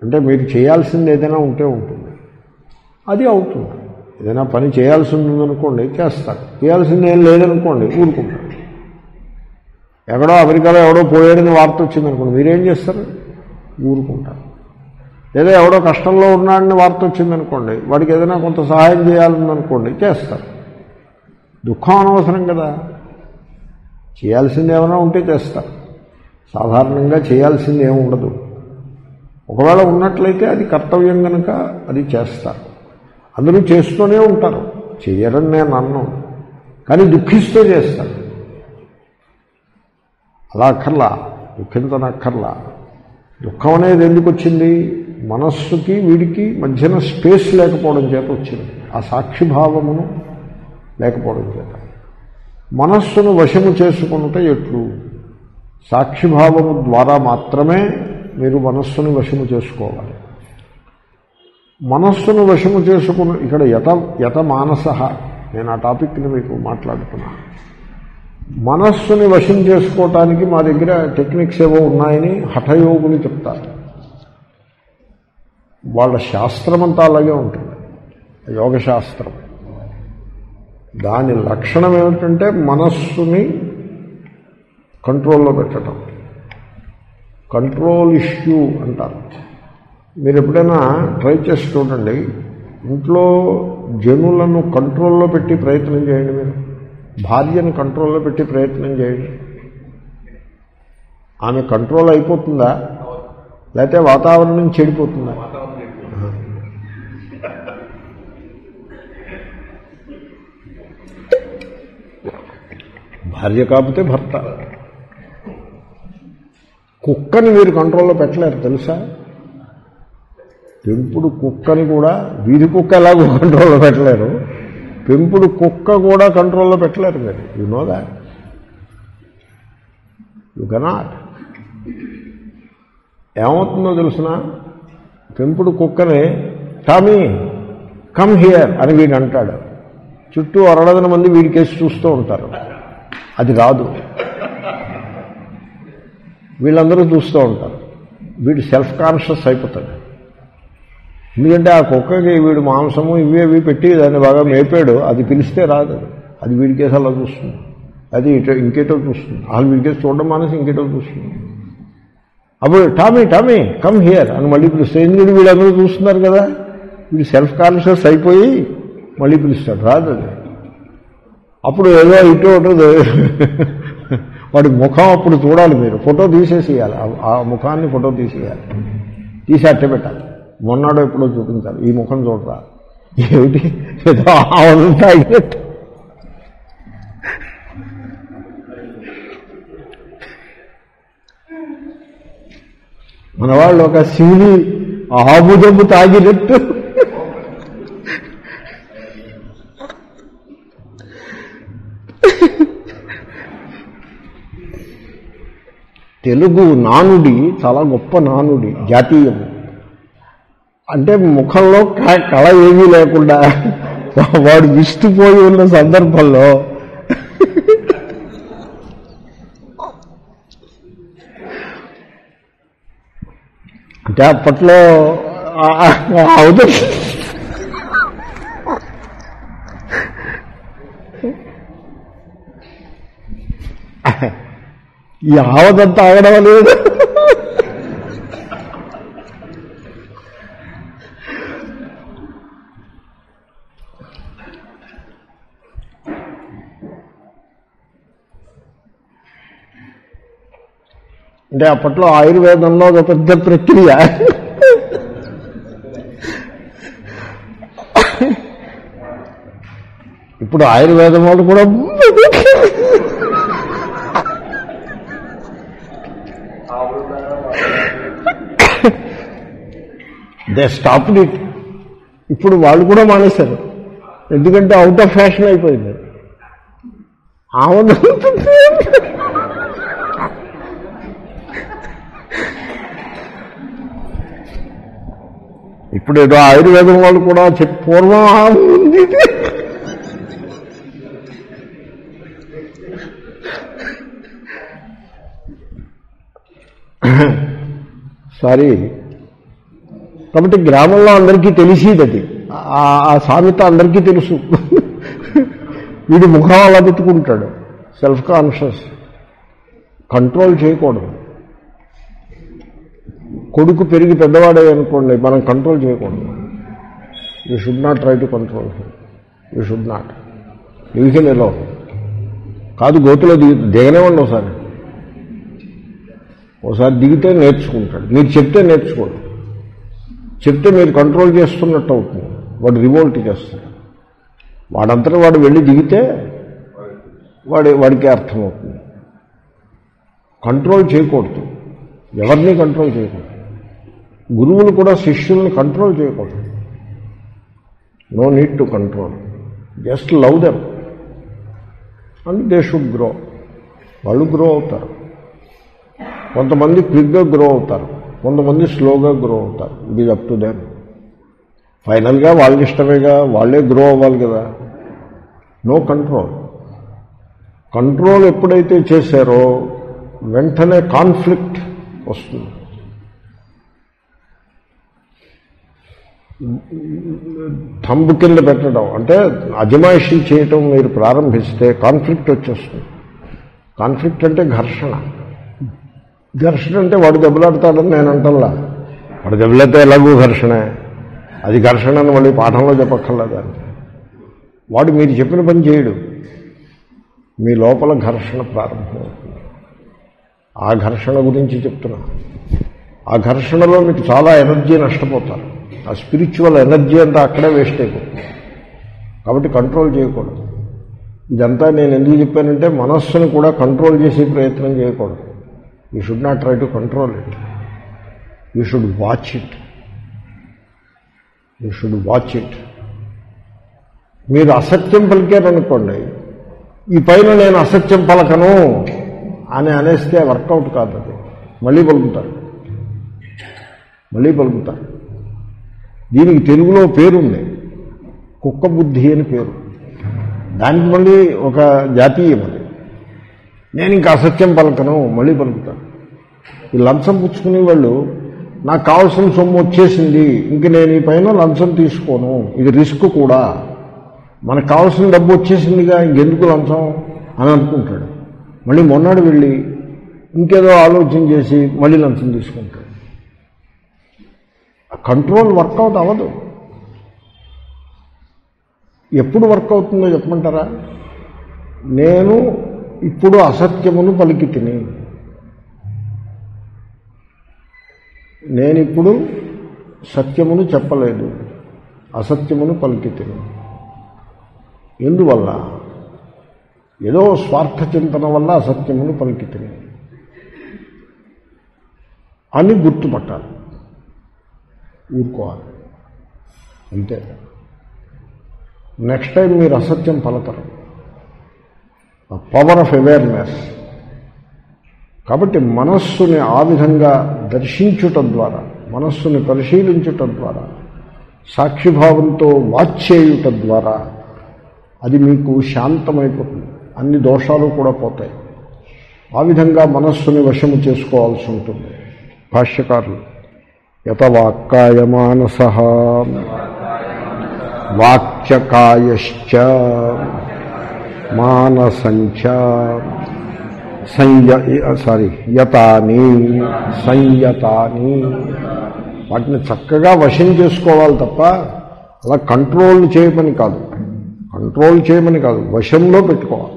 అంటే మీరు చేయాల్సింది ఏదైనా ఉంటే ఉంటుంది. అది అవుతుంది. ఏదైనా పని చేయాల్సి ఉందనుకోండి చేస్తాడు. చేయాల్సింది ఏం లేదనుకోండి ఊరుకుంటాడు. ఎక్కడో అమెరికాలో ఎవడో పోయాడని వార్త వచ్చిందనుకోండి మీరేం చేస్తారు? ఊరుకుంటారు. లేదా ఎవడో కష్టంలో ఉన్నాడని వార్త వచ్చిందనుకోండి వాడికి ఏదైనా కొంత సహాయం చేయాలనుకోండి చేస్తారు. దుఃఖం అనవసరం కదా. చేయాల్సింది ఏమైనా ఉంటే చేస్తారు. సాధారణంగా చేయాల్సింది ఏమి ఉండదు. ఒకవేళ ఉన్నట్లయితే అది కర్తవ్యం కనుక అది చేస్తారు. అందరూ చేస్తూనే ఉంటారు. చేయరని నేను అన్నాను కానీ దుఃఖిస్తూ చేస్తాను అలా అక్కర్లా దుఃఖించనక్కర్లా. దుఃఖం అనేది ఎందుకు వచ్చింది? మనస్సుకి వీడికి మధ్యన స్పేస్ లేకపోవడం చేత వచ్చింది. ఆ సాక్షిభావమును లేకపోవడం చేత. మనస్సును వశము చేసుకుంటే ఎట్లు? సాక్షిభావము ద్వారా మాత్రమే మీరు మనస్సును వశము చేసుకోవాలి. మనస్సును వశము చేసుకుని ఇక్కడ యత యత మానస. నేను ఆ టాపిక్ని మీకు మాట్లాడుతున్నాను మనస్సుని వశం చేసుకోవటానికి మా దగ్గర టెక్నిక్స్ ఏవో ఉన్నాయని హఠయోగులు చెప్తారు. వాళ్ళ శాస్త్రం అంతా అలాగే ఉంటుంది. యోగ శాస్త్రం దాని లక్షణం ఏమిటంటే మనస్సుని కంట్రోల్లో పెట్టడం కంట్రోల్ ఇష్యూ అంటారు. మీరు ఎప్పుడైనా ట్రై చేసి చూడండి. ఇంట్లో జనులను కంట్రోల్లో పెట్టి ప్రయత్నం చేయండి మీరు. భార్యను కంట్రోల్లో పెట్టి ప్రయత్నం చేయండి. ఆమె కంట్రోల్ అయిపోతుందా? లేకపోతే వాతావరణం చెడిపోతుందా? భార్య కాకపోతే భర్త. కుక్కని మీరు కంట్రోల్లో పెట్టలేరు తెలుసా? పెంపుడు కుక్కని కూడా వీధి కుక్క ఎలాగో కంట్రోల్లో పెట్టలేరు. పెంపుడు కుక్క కూడా కంట్రోల్లో పెట్టలేరు మీరు. You know that you cannot ఏమవుతుందో తెలుసిన? పెంపుడు కుక్కని టామీ కమ్ హియర్ అని వీడు అంటాడు. చుట్టూ అరడదన మంది వీడికేసి చూస్తూ ఉంటారు. అది రాదు వీళ్ళందరూ చూస్తూ ఉంటారు. వీడు సెల్ఫ్ కాన్షియస్ అయిపోతాడు. ఎందుకంటే ఆ కుక్కకి వీడు మాంసము ఇవి ఇవి పెట్టి దాన్ని బాగా మేపాడు. అది పిలిస్తే రాదు అది. వీడికేసి అలా చూస్తుంది. అది ఇటో ఇంకేటో చూస్తుంది. వాళ్ళు వీడికేసి చూడడం మానేసి ఇంకేటో చూస్తుంది. అప్పుడు టామీ టామీ కమ్ హియర్ అని మళ్ళీ పిలుస్తే ఎందుకంటే వీళ్ళందరూ చూస్తున్నారు కదా. వీడు సెల్ఫ్ కాన్షియస్ అయిపోయి మళ్ళీ పిలుస్తాడు. రాదు అది. అప్పుడు ఏదో ఇటు ఉంటుంది వాడి ముఖం అప్పుడు చూడాలి మీరు. ఫోటో తీసేసేయాలి. ఆ- ఆ ముఖాన్ని ఫోటో తీసేయాలి. తీసి అట్టబెట్టాలి మొన్నడో ఎప్పుడో చూపించాలి. ఈ ముఖం చూడరా. ఏమిటి? ఏదో ఆవంతా మన వాళ్ళు ఒక శివుని ఆబుదబ్బు తాగినట్టు. తెలుగు నానుడి చాలా గొప్ప నానుడి జాతీయము. అంటే ముఖంలో క- కళ ఏమీ లేకుండా వాడు విస్తుపోయి ఉన్న సందర్భంలో అంటే అప్పట్లో అవుతుంది ఈ ఆవదంతా ఆగడం లేదు అంటే అప్పట్లో ఆయుర్వేదంలో ఒక పెద్ద ప్రక్రియ. ఇప్పుడు ఆయుర్వేదం వాళ్ళు కూడా దే స్టాప్ ఇట్. ఇప్పుడు వాళ్ళు కూడా మానేశారు. ఎందుకంటే అవుట్ ఆఫ్ ఫ్యాషన్ అయిపోయింది. ఆమె ఇప్పుడు ఏదో ఆయుర్వేదం వాళ్ళు కూడా చెప్పి పూర్వం ఉంది సారీ. కాబట్టి గ్రామంలో అందరికీ తెలిసేది అది. ఆ- ఆ సామెత అందరికీ తెలుసు. వీడి ముఖం అలా పెట్టుకుంటాడు సెల్ఫ్ కాన్షియస్ కంట్రోల్ చేయకూడదు. కొడుకు పెరిగి పెద్దవాడే అనుకోండి మనం కంట్రోల్ చేయకూడదు. You should not try to control you should not యూహిన్ ఎలా కాదు గోతులో దిగి దిగనేవ్వండి ఒకసారి. ఒకసారి దిగితే నేర్చుకుంటాడు. మీరు చెప్తే నేర్చుకోడు. చెప్తే మీరు కంట్రోల్ చేస్తున్నట్టు అవుతుంది. వాడు రివోల్ట్ చేస్తాడు. వాడంతటా వాడు వెళ్ళి దిగితే వాడి వాడికి అర్థమవుతుంది. కంట్రోల్ చేయకూడదు. ఎవరిని కంట్రోల్ చేయకూడదు. గురువులు కూడా శిష్యుల్ని కంట్రోల్ చేయకూడదు. No need to control just love them and they should grow వాళ్ళు గ్రో అవుతారు. కొంతమంది క్విక్గా గ్రో అవుతారు. కొంతమంది స్లోగా గ్రో అవుతారు. ఇది అప్ టు దెమ్ ఫైనల్గా వాళ్ళకి ఇష్టమేగా వాళ్ళే గ్రో అవ్వాలి కదా. నో కంట్రోల్ కంట్రోల్ ఎప్పుడైతే చేశారో వెంటనే కాన్ఫ్లిక్ట్ వస్తుంది. థంబ్ కింద పెట్టడం. అంటే అజమాయిషీ చేయటం మీరు ప్రారంభిస్తే కాన్ఫ్లిక్ట్ వచ్చేస్తుంది. కాన్ఫ్లిక్ట్ అంటే ఘర్షణ. ఘర్షణ అంటే వాడు దెబ్బలాడతాడని నేను అంటల్లా. వాడు దెబ్బలైతే ఎలాగూ ఘర్షణే. అది ఘర్షణ అని మళ్ళీ పాఠంలో చెప్పక్కర్లేదు అని వాడు మీరు చెప్పిన పని చేయడు. మీ లోపల ఘర్షణ ప్రారంభమవుతుంది. ఆ ఘర్షణ గురించి చెప్తున్నా. ఆ ఘర్షణలో మీకు చాలా ఎనర్జీ నష్టపోతారు. ఆ స్పిరిచువల్ ఎనర్జీ అంతా అక్కడే వేస్ట్ అయిపోతుంది. కాబట్టి కంట్రోల్ చేయకూడదు. ఇదంతా నేను ఎందుకు చెప్పానంటే మనస్సును కూడా కంట్రోల్ చేసే ప్రయత్నం చేయకూడదు. You should not try to control it you should watch it you should watch it మీరు అసత్యం పలికారనుకోండి. ఈ పైన నేను అసత్యం పలకను అని అనేస్తే వర్కౌట్ కాదు అది. మళ్ళీ పలుకుతారు. మళ్ళీ పలుకుతారు. దీనికి తెలుగులో పేరుంది. కుక్క బుద్ధి అని పేరు. దానికి మళ్ళీ ఒక జాతీయం అది. నేను ఇంకా అసత్యం పలకను మళ్ళీ పలుకుతాను ఈ లంచం పుచ్చుకునే వాళ్ళు నాకు కావాల్సిన సొమ్ము వచ్చేసింది ఇంక నేను ఈ పైన లంచం తీసుకోను ఇది రిస్క్ కూడా. మనకు కావాల్సిన డబ్బు వచ్చేసిందిగా ఇంకెందుకు లంచం అని అనుకుంటాడు. మళ్ళీ మొన్నాడు వెళ్ళి ఇంకేదో ఆలోచన చేసి మళ్ళీ లంచం తీసుకుంటాడు. కంట్రోల్ వర్కౌట్ అవ్వదు. ఎప్పుడు వర్క్ అవుతుందో చెప్పమంటారా? నేను ఇప్పుడు అసత్యమును పలికి తిని నేనిప్పుడు సత్యమును చెప్పలేదు అసత్యమును పలికి తిని ఎందువల్ల? ఏదో స్వార్థ చింతన వల్ల అసత్యమును పలికి తిని అని గుర్తుపట్టాలి. ఊరుకోవాలి. అంతే. నెక్స్ట్ టైం మీరు అసత్యం పలకరు. పవర్ ఆఫ్ అవేర్నెస్ కాబట్టి మనస్సుని ఆ విధంగా దర్శించుట ద్వారా మనస్సుని పరిశీలించుటం ద్వారా సాక్షిభావంతో వాచ్ చేయుట ద్వారా అది మీకు శాంతమైపోతుంది. అన్ని దోషాలు కూడా పోతాయి. ఆ విధంగా మనస్సుని వశము చేసుకోవాల్సి ఉంటుంది. భాష్యకారులు. యత వాక్కాయ మానస వాక్యకాయశ్చ మానసంచ సంయ సారీ యతాని సంయతాని. వాటిని చక్కగా వశం చేసుకోవాలి తప్ప అలా కంట్రోల్ చేయమని కాదు. కంట్రోల్ చేయమని కాదు వశంలో పెట్టుకోవాలి.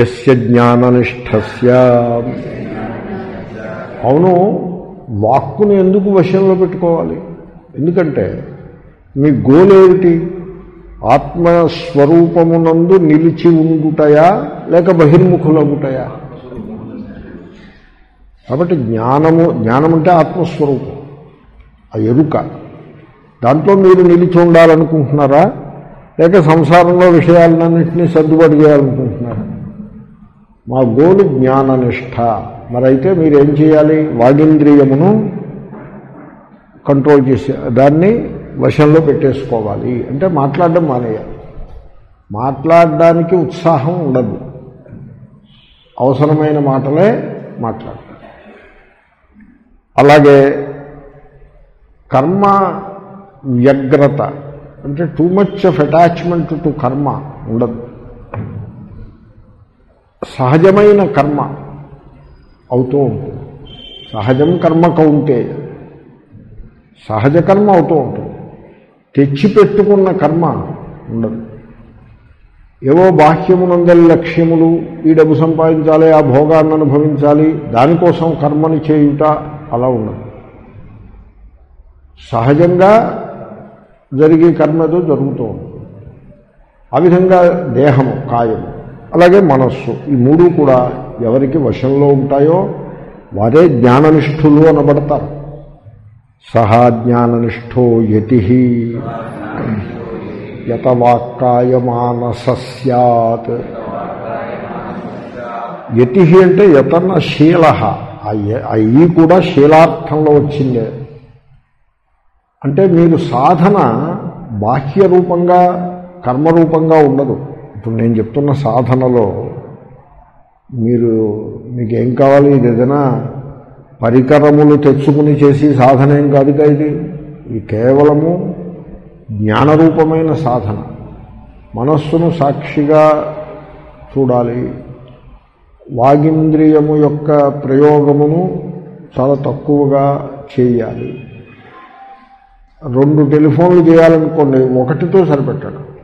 ఎస్య జ్ఞాననిష్టస్య అవును వాక్కుని ఎందుకు వశంలో పెట్టుకోవాలి? ఎందుకంటే మీ గోల్ ఏమిటి ఆత్మస్వరూపమునందు నిలిచి ఉండుటయా? లేక బహిర్ముఖులగుటయా? కాబట్టి జ్ఞానము జ్ఞానం అంటే ఆత్మస్వరూపం. ఆ ఎరుక. దాంట్లో మీరు నిలిచి ఉండాలనుకుంటున్నారా? లేక సంసారంలో విషయాలన్నింటినీ సర్దుబాటు చేయాలనుకుంటున్నారా? మా గోలు జ్ఞాననిష్ట. మరైతే మీరేం చేయాలి? వాగింద్రియమును కంట్రోల్ చేసే దాన్ని వశంలో పెట్టేసుకోవాలి. అంటే మాట్లాడడం మానేయాలి. మాట్లాడడానికి ఉత్సాహం ఉండదు. అవసరమైన మాటలే మాట్లాడాలి అలాగే కర్మ వ్యగ్రత అంటే too much of attachment to కర్మ ఉండదు. సహజమైన కర్మ అవుతూ ఉంటుంది. సహజం కర్మ కౌంటే. సహజ కర్మ అవుతూ ఉంటుంది. తెచ్చిపెట్టుకున్న కర్మ ఉండదు. ఏవో బాహ్యమునందరి లక్ష్యములు ఈ డబ్బు సంపాదించాలి ఆ భోగాన్ని అనుభవించాలి దానికోసం కర్మని చేయుట అలా ఉన్నది సహజంగా జరిగే కర్మ ఏదో జరుగుతూ ఉంటుంది. ఆ విధంగా దేహము కాయము. అలాగే మనస్సు. ఈ మూడు కూడా ఎవరికి వశంలో ఉంటాయో వారే జ్ఞాననిష్ఠులు అనబడతారు. సహా జ్ఞాననిష్ఠో యతి. యతవాక్కాయమానస సత్ యతి అంటే యతన శీల. ఆ ఈ కూడా శీలార్థంలో వచ్చిందే. అంటే మీరు సాధన బాహ్య రూపంగా కర్మరూపంగా ఉండదు. ఇప్పుడు నేను చెప్తున్న సాధనలో మీరు మీకు ఏం కావాలి? ఇది ఏదైనా పరికరములు తెచ్చుకుని చేసి సాధన ఏం కాదుగా ఇది? ఇది కేవలము జ్ఞానరూపమైన సాధన. మనస్సును సాక్షిగా చూడాలి. వాగింద్రియము యొక్క ప్రయోగమును చాలా తక్కువగా చేయాలి. రెండు టెలిఫోన్లు చేయాలనుకోండి ఒకటితో సరిపెట్టాడు.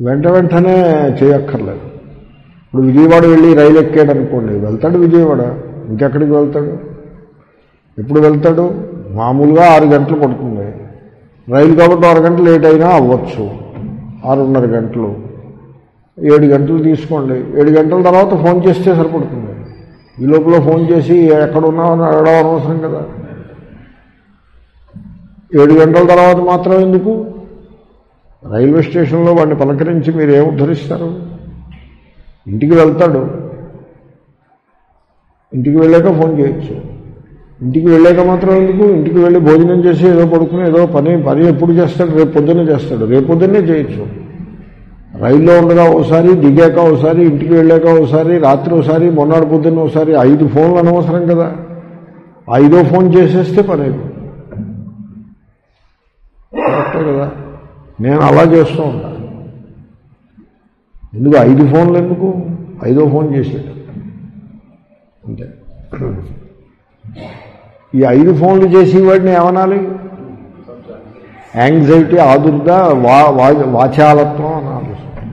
వెంట వెంటనే చేయక్కర్లేదు. ఇప్పుడు విజయవాడ వెళ్ళి రైలు ఎక్కాడు అనుకోండి వెళ్తాడు విజయవాడ. ఇంకెక్కడికి వెళ్తాడు? ఎప్పుడు వెళ్తాడు? మామూలుగా ఆరు గంటలు పడుతుంది. రైలు కాబట్టి ఆరు గంటలు లేట్ అయినా అవ్వచ్చు. ఆరున్నర గంటలు. ఏడు గంటలు తీసుకోండి. ఏడు గంటల తర్వాత ఫోన్ చేస్తే సరిపడుతుంది. ఈ లోపల ఫోన్ చేసి ఎక్కడున్నావు అని అడగడం అనవసరం కదా. ఏడు గంటల తర్వాత మాత్రం ఎందుకు? రైల్వే స్టేషన్లో వాడిని పలకరించి మీరు ఏం ఉద్ధరిస్తారు? ఇంటికి వెళ్తాడు. ఇంటికి వెళ్ళాక ఫోన్ చేయొచ్చు. ఇంటికి వెళ్ళాక మాత్రం ఎందుకు? ఇంటికి వెళ్ళి భోజనం చేసి ఏదో పడుకుని ఏదో పని పని ఎప్పుడు చేస్తాడు? రేపు పొద్దున్నే చేస్తాడు. రేపు పొద్దున్నే చేయొచ్చు. రైల్లో ఉండగా ఒకసారి దిగాక ఒకసారి ఇంటికి వెళ్ళాక ఒకసారి రాత్రి ఒకసారి మొన్నటి పొద్దున్న ఒకసారి ఐదు ఫోన్లు అనవసరం కదా. ఐదో ఫోన్ చేసేస్తే పని కరెక్టే కదా? నేను అలా చేస్తూ ఉంటాను ఎందుకు? ఐదు ఫోన్లు ఎందుకు? ఐదో ఫోన్ చేసేది అంతే. ఈ ఐదు ఫోన్లు చేసేవాడిని ఏమనాలి? యాంగ్జైటీ ఆదుర్ద వా వాచాలత్వం అని ఆలోచిస్తాం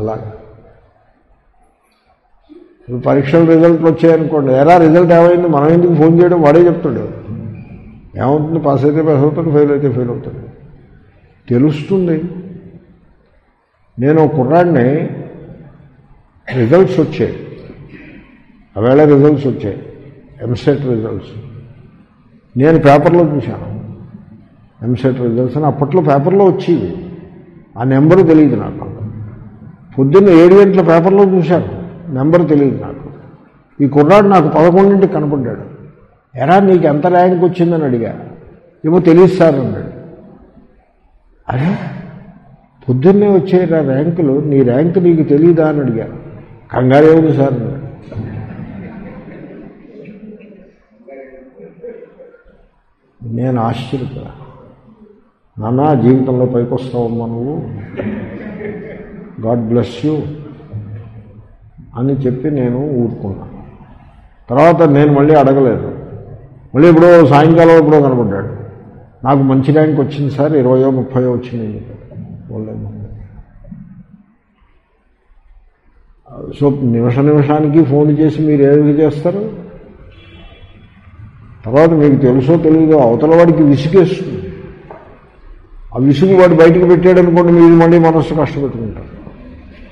అలాగే ఇప్పుడు పరీక్షల రిజల్ట్లు వచ్చాయనుకోండి. ఎలా రిజల్ట్ ఏమైంది? మనం ఎందుకు ఫోన్ చేయడం? వాడే చెప్తాడు. ఏమవుతుంది? పాస్ అయితే పాస్ అవుతాడు ఫెయిల్ అయితే ఫెయిల్ అవుతాడు. తెలుస్తుంది. నేను ఒక కుర్రాడిని రిజల్ట్స్ వచ్చాయి. ఆవేళ రిజల్ట్స్ వచ్చాయి ఎంసెట్ రిజల్ట్స్ నేను పేపర్లో చూశాను. ఎంసెట్ రిజల్ట్స్ అని అప్పట్లో పేపర్లో వచ్చేవి. ఆ నెంబరు తెలియదు నాకు. పొద్దున్న ఏడు గంటల పేపర్లో చూశాను. నెంబర్ తెలియదు నాకు. ఈ కుర్రాడు నాకు పదకొండింటికి కనపడ్డాడు. ఎరా నీకు ఎంత ర్యాంక్ వచ్చిందని అడిగా. ఏమో తెలియదు సార్ అన్నాడు. అరే పొద్దున్నే వచ్చే నా ర్యాంకులు నీ ర్యాంక్ నీకు తెలియదా అని అడిగాను కంగారే ఉంది సార్? నేను ఆశ్చర్యపోయా. నానా జీవితంలో పైకి వస్తావమ్మా నువ్వు. గాడ్ బ్లెస్ యూ అని చెప్పి నేను ఊరుకున్నాను తర్వాత నేను మళ్ళీ అడగలేదు. మళ్ళీ ఇప్పుడు సాయంకాలం ఎప్పుడో కనబడ్డాడు. నాకు మంచి ర్యాంక్ వచ్చింది సార్ ఇరవయో ముప్పయో వచ్చింది. అని సో నిమిష నిమిషానికి ఫోన్ చేసి మీరు ఏమి చేస్తారు? తర్వాత మీకు తెలుసో తెలియదో అవతల వాడికి విసిగేస్తుంది. ఆ విసుగు వాడు బయటికి పెట్టాడు అనుకోండి మీరు మళ్ళీ మనస్సు కష్టపెట్టుకుంటారు.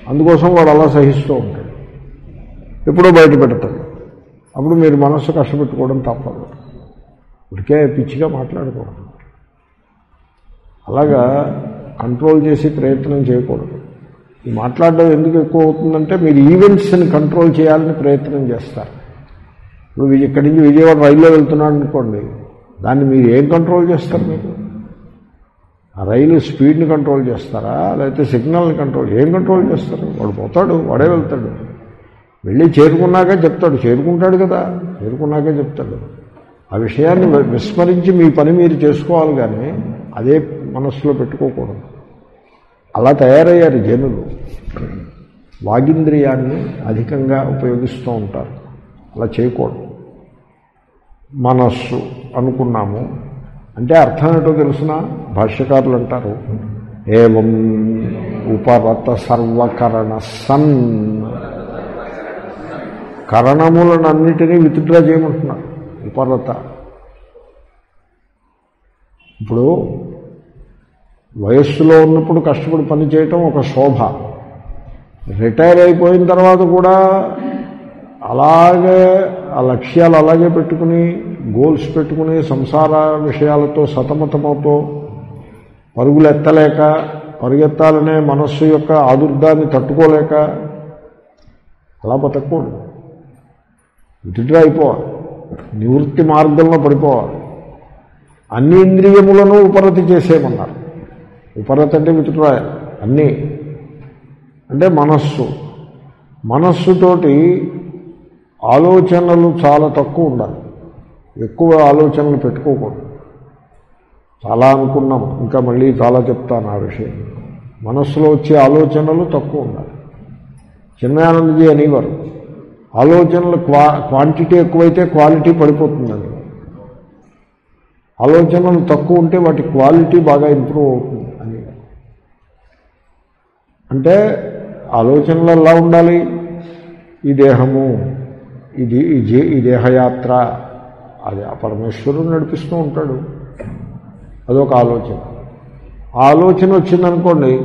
అందుకోసం వాడు అలా సహిస్తూ ఉంటాడు. ఎప్పుడో బయట పెడతాడు. అప్పుడు మీరు మనస్సు కష్టపెట్టుకోవడం తప్పదు. ఇప్పటికే పిచ్చిగా మాట్లాడుకోవడం అలాగా కంట్రోల్ చేసి ప్రయత్నం చేయకూడదు. ఈ మాట్లాడడం ఎందుకు ఎక్కువ అవుతుందంటే మీరు ఈవెంట్స్ని కంట్రోల్ చేయాలని ప్రయత్నం చేస్తారు. ఇప్పుడు ఇక్కడి నుంచి విజయవాడ రైల్లో వెళ్తున్నాడు అనుకోండి దాన్ని మీరు ఏం కంట్రోల్ చేస్తారు మీరు? ఆ రైలు స్పీడ్ని కంట్రోల్ చేస్తారా? లేకపోతే సిగ్నల్ని కంట్రోల్ ఏం కంట్రోల్ చేస్తారు? వాడు పోతాడు వాడే వెళ్తాడు. వెళ్ళి చేరుకున్నాక చెప్తాడు చేరుకుంటాడు కదా చేరుకున్నాకే చెప్తాడు. ఆ విషయాన్ని విస్మరించి మీ పని మీరు చేసుకోవాలి కానీ అదే మనస్సులో పెట్టుకోకూడదు. అలా తయారయ్యారు జనులు. వాగింద్రియాన్ని అధికంగా ఉపయోగిస్తూ ఉంటారు. అలా చేయకూడదు. మనస్సు అనుకున్నాము. అంటే అర్థం ఏంటో తెలుసిన? భాష్యకారులు అంటారు ఏం ఉపరత సర్వకరణ సన్. కరణములనన్నిటినీ విత్డ్రా చేయమంటున్నారు. ఉపరత ఇప్పుడు వయస్సులో ఉన్నప్పుడు కష్టపడి పని చేయటం ఒక శోభ. రిటైర్ అయిపోయిన తర్వాత కూడా అలాగే ఆ లక్ష్యాలు అలాగే పెట్టుకుని గోల్స్ పెట్టుకుని సంసార విషయాలతో సతమతమవుతూ పరుగులు ఎత్తలేక పరిగెత్తాలనే మనస్సు యొక్క ఆదుర్దాన్ని తట్టుకోలేక అలా బతకూడదు విడిడ్రా అయిపోవాలి. నివృత్తి మార్గంలో పడిపోవాలి. అన్ని ఇంద్రియములను ఉపరతి చేసేయమన్నారు. ఉపరతి అంటే విత్డ్రా అన్నీ. అంటే మనస్సు. మనస్సుతోటి ఆలోచనలు చాలా తక్కువ ఉండాలి. ఎక్కువ ఆలోచనలు పెట్టుకోకూడదు. చాలా అనుకున్నాం. ఇంకా మళ్ళీ చాలా చెప్తాను ఆ విషయం. మనస్సులో వచ్చే ఆలోచనలు తక్కువ ఉండాలి. చిన్మయానందజీ అనేవారు ఆలోచనలు క్వా క్వాంటిటీ ఎక్కువైతే క్వాలిటీ పడిపోతుందని ఆలోచనలు తక్కువ ఉంటే వాటి క్వాలిటీ బాగా ఇంప్రూవ్ అవుతుంది అని. అంటే ఆలోచనలు ఎలా ఉండాలి? ఈ దేహము ఇది ఈ ఈ దేహయాత్ర అది ఆ పరమేశ్వరుడు నడిపిస్తూ ఉంటాడు. అదొక ఆలోచన. ఆలోచన వచ్చిందనుకోండి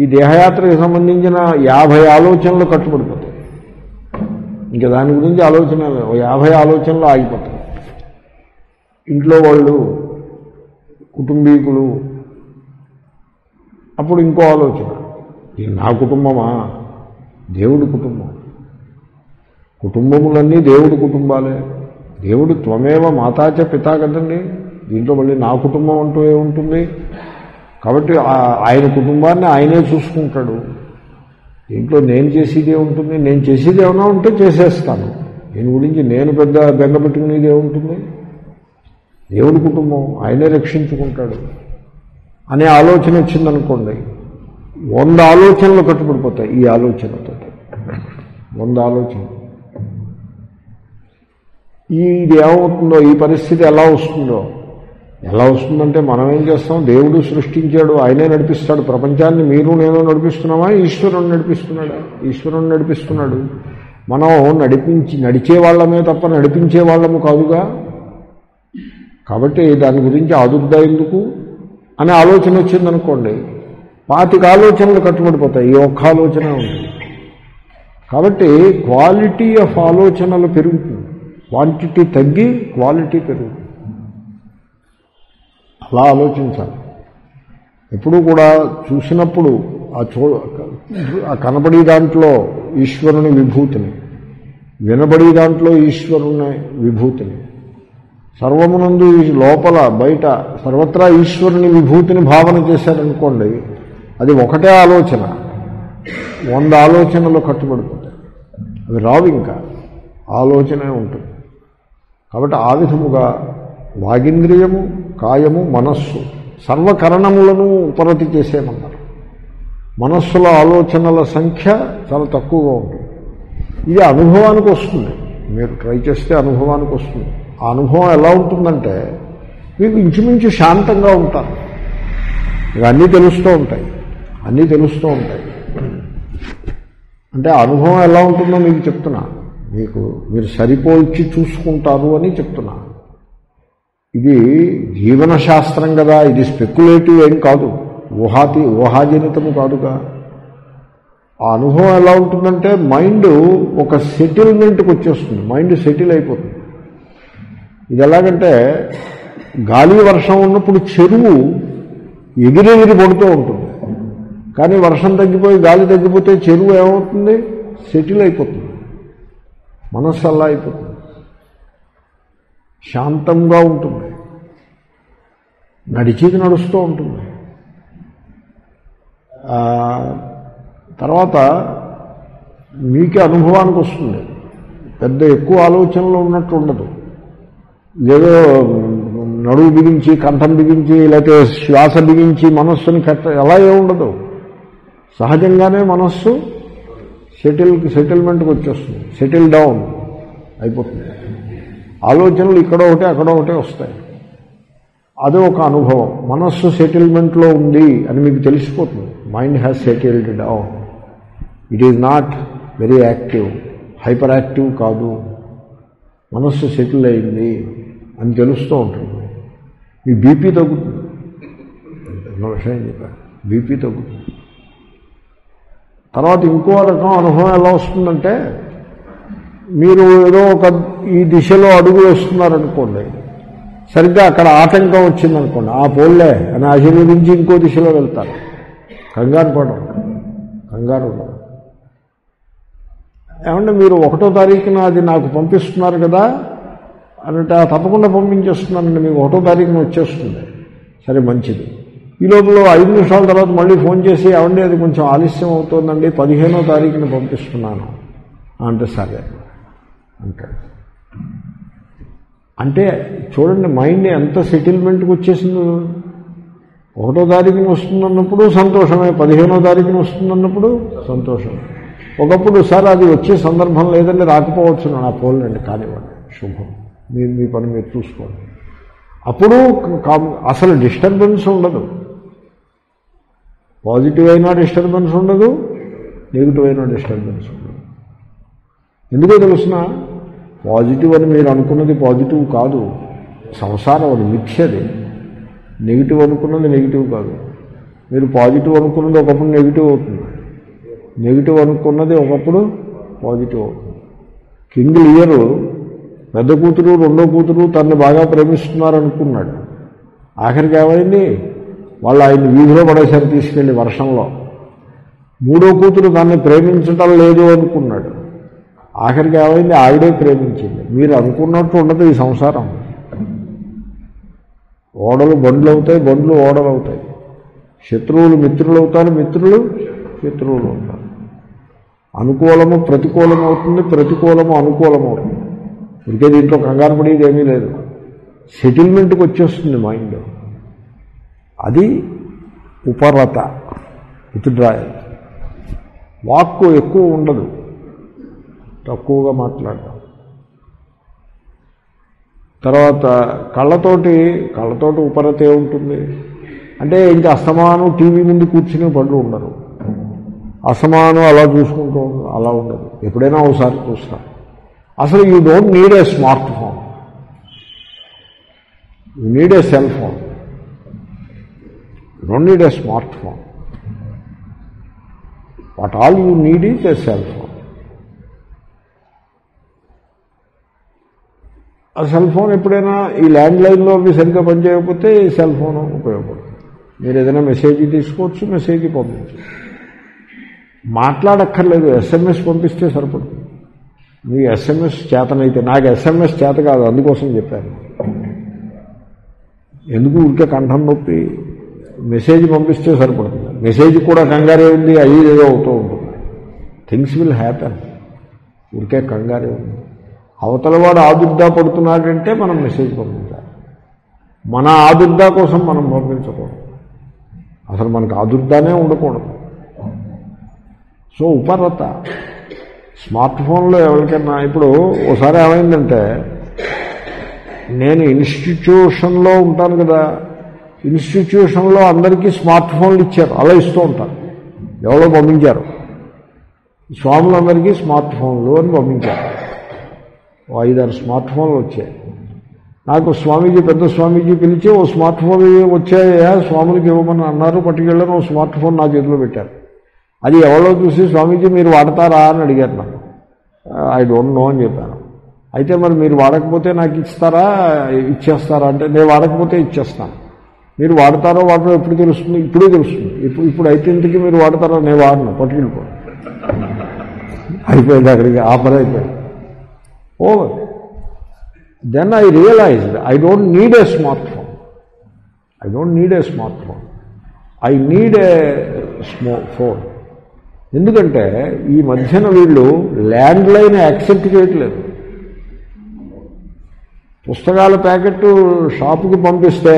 ఈ దేహయాత్రకు సంబంధించిన యాభై ఆలోచనలు కట్టుబడిపోతాయి. ఇంకా దాని గురించి ఆలోచన ఓ యాభై ఆలోచనలు ఆగిపోతాయి. ఇంట్లో వాళ్ళు కుటుంబీకులు అప్పుడు ఇంకో ఆలోచన. ఇది నా కుటుంబమా? దేవుడి కుటుంబం. కుటుంబములన్నీ దేవుడి కుటుంబాలే. దేవుడు త్వమేవ మాతాచ పితా కదండి. దీంట్లో మళ్ళీ నా కుటుంబం అంటూ ఏముంటుంది? కాబట్టి ఆయన కుటుంబాన్ని ఆయనే చూసుకుంటాడు. దీంట్లో నేను చేసేదే ఉంటుంది నేను చేసేది ఏమైనా ఉంటే చేసేస్తాను. దీని గురించి నేను పెద్ద బెంగ పెట్టుకునేది ఏముంటుంది? దేవుడి కుటుంబం ఆయనే రక్షించుకుంటాడు అనే ఆలోచన వచ్చిందనుకోండి వంద ఆలోచనలు కట్టుబడిపోతాయి ఈ ఆలోచనతో. వంద ఆలోచన ఈ ఇది ఏమవుతుందో ఈ పరిస్థితి ఎలా వస్తుందో? ఎలా వస్తుందంటే మనం ఏం చేస్తాం? దేవుడు సృష్టించాడు ఆయనే నడిపిస్తాడు. ప్రపంచాన్ని మీరు నేను నడిపిస్తున్నామా? ఈశ్వరుడు నడిపిస్తున్నాడా? ఈశ్వరుని నడిపిస్తున్నాడు. మనం నడిపించి నడిచే వాళ్ళమే తప్ప నడిపించే వాళ్ళము కాదుగా? కాబట్టి దాని గురించి ఆదుర్దా ఎందుకు అనే ఆలోచన వచ్చిందనుకోండి పాతిక ఆలోచనలు కట్టుబడిపోతాయి ఈ ఒక్క ఆలోచన ఉంది. కాబట్టి క్వాలిటీ ఆఫ్ ఆలోచనలు పెరుగుతుంది. క్వాంటిటీ తగ్గి క్వాలిటీ పెరుగుతుంది. అలా ఆలోచించాలి. ఎప్పుడు కూడా చూసినప్పుడు ఆ చూ ఆ కనబడి దాంట్లో ఈశ్వరుని విభూతిని వినబడి దాంట్లో ఈశ్వరుని విభూతిని సర్వమునందు లోపల బయట సర్వత్రా ఈశ్వరుని విభూతిని భావన చేశారనుకోండి అది ఒకటే ఆలోచన. వంద ఆలోచనలు కట్టుబడిపోతాయి. అవి రావు ఇంకా. ఆలోచనే ఉంటుంది. కాబట్టి ఆ విధముగా వాగింద్రియము కాయము మనస్సు సర్వకరణములను ఉపరతి చేసేమన్నారు మనస్సులో ఆలోచనల సంఖ్య చాలా తక్కువగా ఉంటుంది. ఇది అనుభవానికి వస్తుంది. మీరు ట్రై చేస్తే అనుభవానికి వస్తుంది. ఆ అనుభవం ఎలా ఉంటుందంటే మీకు ఇంచుమించు శాంతంగా ఉంటారు. మీకు అన్నీ తెలుస్తూ ఉంటాయి. అన్నీ తెలుస్తూ ఉంటాయి. అంటే అనుభవం ఎలా ఉంటుందో మీకు చెప్తున్నా. మీకు మీరు సరిపోల్చి చూసుకుంటారు అని చెప్తున్నా. ఇది జీవన శాస్త్రం కదా. ఇది స్పెక్యులేటివ్ ఏం కాదు. ఊహాతి ఊహాజనితము కాదుగా. ఆ అనుభవం ఎలా ఉంటుందంటే మైండ్ ఒక సెటిల్మెంట్కి వచ్చేస్తుంది మైండ్ సెటిల్ అయిపోతుంది. ఇది ఎలాగంటే గాలి వర్షం ఉన్నప్పుడు చెరువు ఎగిరెగిరి పడుతూ ఉంటుంది. కానీ వర్షం తగ్గిపోయి గాలి తగ్గిపోతే చెరువు ఏమవుతుంది? సెటిల్ అయిపోతుంది. మనస్సు అలా అయిపోతుంది. శాంతంగా ఉంటుంది. నడిచేది నడుస్తూ ఉంటుంది. తర్వాత మీకే అనుభవానికి వస్తుంది. పెద్ద ఎక్కువ ఆలోచనలు ఉన్నట్టు ఉండదు. ఏదో నడువు బిగించి కంఠం బిగించి లేకపోతే శ్వాస బిగించి మనస్సుని కట్ట ఎలా ఉండదు. సహజంగానే మనస్సు సెటిల్ సెటిల్మెంట్కి వచ్చేస్తుంది. సెటిల్ డౌన్ అయిపోతుంది. ఆలోచనలు ఇక్కడ ఒకటే అక్కడ ఒకటే వస్తాయి. అదే ఒక అనుభవం. మనస్సు సెటిల్మెంట్లో ఉంది అని మీకు తెలిసిపోతుంది. Mind has settled down it is not very active hyper active కాదు. మనస్సు సెటిల్ అయింది. అని తెలుస్తూ ఉంటుంది. మీ బీపీ తగ్గుతుంది. ఎన్నో విషయం చెప్పాను బీపీ తగ్గుతుంది. తర్వాత ఇంకో రకం అనుభవం ఎలా వస్తుందంటే మీరు ఏదో ఒక ఈ దిశలో అడుగు వేస్తున్నారనుకోండి సరిగ్గా అక్కడ ఆటంకం వచ్చిందనుకోండి ఆ పోల్లే అని ఆశీర్వదించి ఇంకో దిశలో వెళ్తారు. కంగారు పడరు. కంగారు ఉండరు. ఏమంటే మీరు ఒకటో తారీఖున అది నాకు పంపిస్తున్నారు కదా అంటే తప్పకుండా పంపించేస్తున్నానండి మీకు ఒకటో తారీఖున వచ్చేస్తుంది. సరే మంచిది. ఈ లోపల ఐదు నిమిషాల తర్వాత మళ్ళీ ఫోన్ చేసి అవండి అది కొంచెం ఆలస్యం అవుతోందండి పదిహేనో తారీఖున పంపిస్తున్నాను. అంటే సరే. అంటాడు అంటే చూడండి మైండ్ ఎంత సెటిల్మెంట్కి వచ్చేసిందో. ఒకటో తారీఖున వస్తుందన్నప్పుడు సంతోషమే పదిహేనో తారీఖున వస్తుందన్నప్పుడు సంతోషం. ఒకప్పుడు సార్ అది వచ్చే సందర్భం లేదండి రాకపోవచ్చు నా పోలండి కానివ్వండి. శుభం. మీరు మీ పని మీరు చూసుకోండి. అప్పుడు అసలు డిస్టర్బెన్స్ ఉండదు. పాజిటివ్ అయినా డిస్టర్బెన్స్ ఉండదు నెగిటివ్ అయినా డిస్టర్బెన్స్ ఉండదు. ఎందుకో తెలుసిన పాజిటివ్ అని మీరు అనుకున్నది పాజిటివ్ కాదు సంసారం అది మిథ్యది. నెగిటివ్ అనుకున్నది నెగిటివ్ కాదు. మీరు పాజిటివ్ అనుకున్నది ఒకప్పుడు నెగిటివ్ అవుతుంది. నెగిటివ్ అనుకున్నది ఒకప్పుడు పాజిటివ్ అవుతుంది. కింగ్ లియరు పెద్ద కూతురు రెండో కూతురు తనని బాగా ప్రేమిస్తున్నారు అనుకున్నాడు ఆఖరికి ఏమైంది? వాళ్ళు ఆయన వీధిలో పడేసారి తీసుకెళ్ళి వర్షంలో. మూడో కూతురు తనని ప్రేమించటం లేదు అనుకున్నాడు. ఆఖరికి ఏమైంది? ఆవిడే ప్రేమించింది. మీరు అనుకున్నట్టు ఉండదు ఈ సంసారం. ఓడలు బండ్లు అవుతాయి బండ్లు ఓడలు అవుతాయి. శత్రువులు మిత్రులు అవుతారు మిత్రులు శత్రువులు అవుతారు. అనుకూలము ప్రతికూలం అవుతుంది ప్రతికూలము అనుకూలం అవుతుంది. ఇంకే దీంట్లో కంగారు పడేది ఏమీ లేదు. సెటిల్మెంట్కి వచ్చేస్తుంది మైండ్ అది ఉపరత విత్డ్రాయల్. వాక్కు ఎక్కువ ఉండదు. తక్కువగా మాట్లాడడం. తర్వాత కళ్ళతోటి కళ్ళతోటి ఉపరతే ఉంటుంది. అంటే ఇంకా అస్తమానం టీవీ ముందు కూర్చుని పళ్ళు ఉండరు. అసమానం అలా చూసుకుంటూ అలా ఉండదు. ఎప్పుడైనా ఒకసారి చూస్తాం. అసలు you don't need a smart phone you need a cell phone you don't need a smart phone what all you need is a cell phone ఆ సెల్ ఫోన్ ఎప్పుడైనా ఈ ల్యాండ్ లైన్లో అవి సరిగ్గా పనిచేయకపోతే ఈ సెల్ ఫోన్ ఉపయోగపడుతుంది. మీరు ఏదైనా మెసేజ్ తీసుకోవచ్చు మెసేజ్ పంపించవచ్చు. మాట్లాడక్కర్లేదు ఎస్ఎంఎస్ పంపిస్తే సరిపడుతుంది. మీ ఎస్ఎంఎస్ చేతనైతే నాకు ఎస్ఎంఎస్ చేత కాదు అందుకోసం చెప్పాను ఎందుకు ఊరికే కంఠం నొప్పి? మెసేజ్ పంపిస్తే సరిపడుతుంది. మెసేజ్ కూడా కంగారే ఉంది అయ్యి ఏదో అవుతూ ఉంటుంది. థింగ్స్ విల్ హ్యాపెన్ ఊరికే కంగారే ఉంది. అవతల వాడు ఆదుర్దా పడుతున్నాడంటే మనం మెసేజ్ పంపించాలి. మన ఆదుర్దా కోసం మనం పంపించకూడదు. అసలు మనకు ఆదుర్దానే ఉండకూడదు. సో ఉపరత స్మార్ట్ ఫోన్లో ఎవరికైనా ఇప్పుడు ఒకసారి ఏమైందంటే నేను ఇన్స్టిట్యూషన్లో ఉంటాను కదా ఇన్స్టిట్యూషన్లో అందరికీ స్మార్ట్ ఫోన్లు ఇచ్చారు అలా ఇస్తూ ఉంటారు. ఎవరో పంపించారు. స్వాములందరికీ స్మార్ట్ ఫోన్లు అని పంపించారు. ఐదారు స్మార్ట్ ఫోన్లు వచ్చాయి. నాకు స్వామీజీ పెద్ద స్వామీజీ పిలిచి ఓ స్మార్ట్ ఫోన్ వచ్చాయా? స్వాములకి ఇవ్వమని అన్నారు. పట్టుకెళ్ళారు ఓ స్మార్ట్ ఫోన్ నా చేతిలో పెట్టారు. అది ఎవరో చూసి స్వామీజీ మీరు వాడతారా అని అడిగారు నన్ను ఐ డోంట్ నో అని చెప్పాను. అయితే మరి మీరు వాడకపోతే నాకు ఇస్తారా ఇచ్చేస్తారా అంటే నేను వాడకపోతే ఇచ్చేస్తాను. మీరు వాడతారో వాడరో ఎప్పుడు తెలుస్తుంది? ఇప్పుడే తెలుస్తుంది. ఇప్పుడు ఇప్పుడు అయితే ఇంటికి మీరు వాడతారో నేను వాడను పట్టుకెళ్ళిపో అయిపోయింది అక్కడికి ఆఫర్ అయిపోయింది. Over then I realized I don't need a smart phone I don't need a smart phone I need a smart phone ఎందుకంటే ఈ మధ్యన వీళ్ళు ల్యాండ్ లైన్ యాక్సెప్ట్ చేయట్లేదు. పుస్తకాల ప్యాకెట్ షాపుకి పంపిస్తే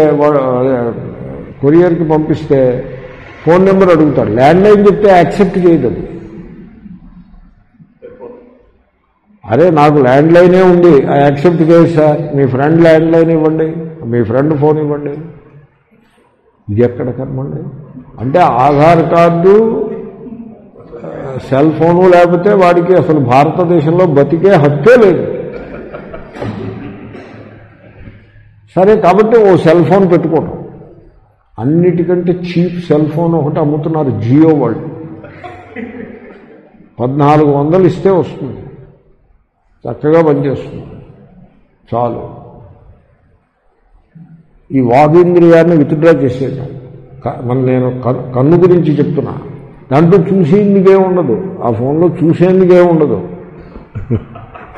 కొరియర్కి పంపిస్తే ఫోన్ నెంబర్ అడుగుతాడు ల్యాండ్ లైన్ చెప్తే యాక్సెప్ట్ చేయదు. అరే నాకు ల్యాండ్ లైనే ఉంది యాక్సెప్ట్ చేయదు సార్. మీ ఫ్రెండ్ ల్యాండ్ లైన్ ఇవ్వండి. మీ ఫ్రెండ్ ఫోన్ ఇవ్వండి. ఇది ఎక్కడ కర్మండి అంటే ఆధార్ కార్డు సెల్ ఫోను లేకపోతే వాడికి అసలు భారతదేశంలో బతికే హక్కే లేదు. సరే కాబట్టి ఓ సెల్ ఫోన్ పెట్టుకోవటం. అన్నిటికంటే చీప్ సెల్ ఫోన్ ఒకటి అమ్ముతున్నారు జియో వాళ్ళు. పద్నాలుగు వందలు ఇస్తే వస్తుంది. చక్కగా పనిచేస్తుంది. చాలు. ఈ వాగేంద్రియాన్ని విత్డ్రా చేసేద్దాం మన నేను కన్ను- కన్ను గురించి చెప్తున్నాను దాంట్లో చూసేందుకే ఉండదు. ఆ ఫోన్లో చూసేందుకే ఉండదు.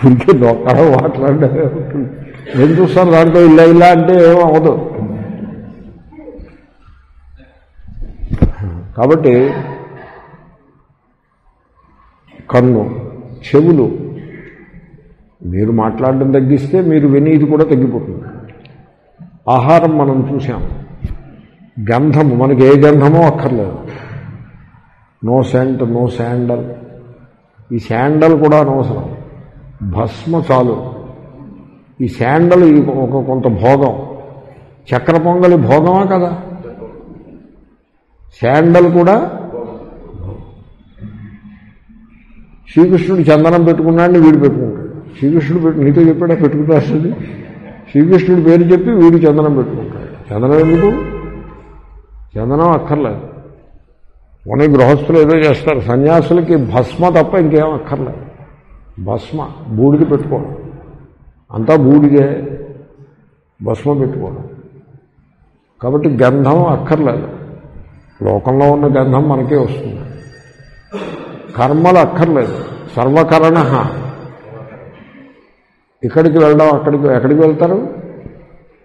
ఇంకే దొక్కడ మాట్లాడే ఉంటుంది. ఏం చూస్తారు దాంట్లో ఇలా ఇలా అంటే ఏం అవ్వదు. కాబట్టి కన్ను చెవులు మీరు మాట్లాడడం తగ్గిస్తే మీరు వినేది కూడా తగ్గిపోతుంది. ఆహారం మనం చూసాం గంధము మనకి ఏ గంధమో అక్కర్లేదు. No scent no sandal. ఈ శాండల్ కూడా అనవసరం. భస్మ చాలు. ఈ శాండల్ ఈ ఒక కొంత భోగం. చక్ర పొంగలి భోగమా కదా? శాండల్ కూడా శ్రీకృష్ణుడు చందనం పెట్టుకున్నాడని వీడు పెట్టుకుంటాడు. శ్రీకృష్ణుడు పెట్టు నీతో చెప్పాడా పెట్టుకుంటాడు శ్రీకృష్ణుడు పేరు చెప్పి వీడు చందనం పెట్టుకుంటాడు. చందనం ఎందుకు? చందనం అక్కర్లేదు. మన గృహస్థులు ఏదో చేస్తారు. సన్యాసులకి భస్మ తప్ప ఇంకేం అక్కర్లేదు. భస్మ బూడిది పెట్టుకోవడం. అంతా బూడిదే. భస్మ పెట్టుకోవడం. కాబట్టి గంధం అక్కర్లేదు. లోకంలో ఉన్న గంధం మనకే వస్తుంది. కర్మలు అక్కర్లేదు. సర్వకరణ. ఇక్కడికి వెళ్ళడం అక్కడికి ఎక్కడికి వెళ్తారు?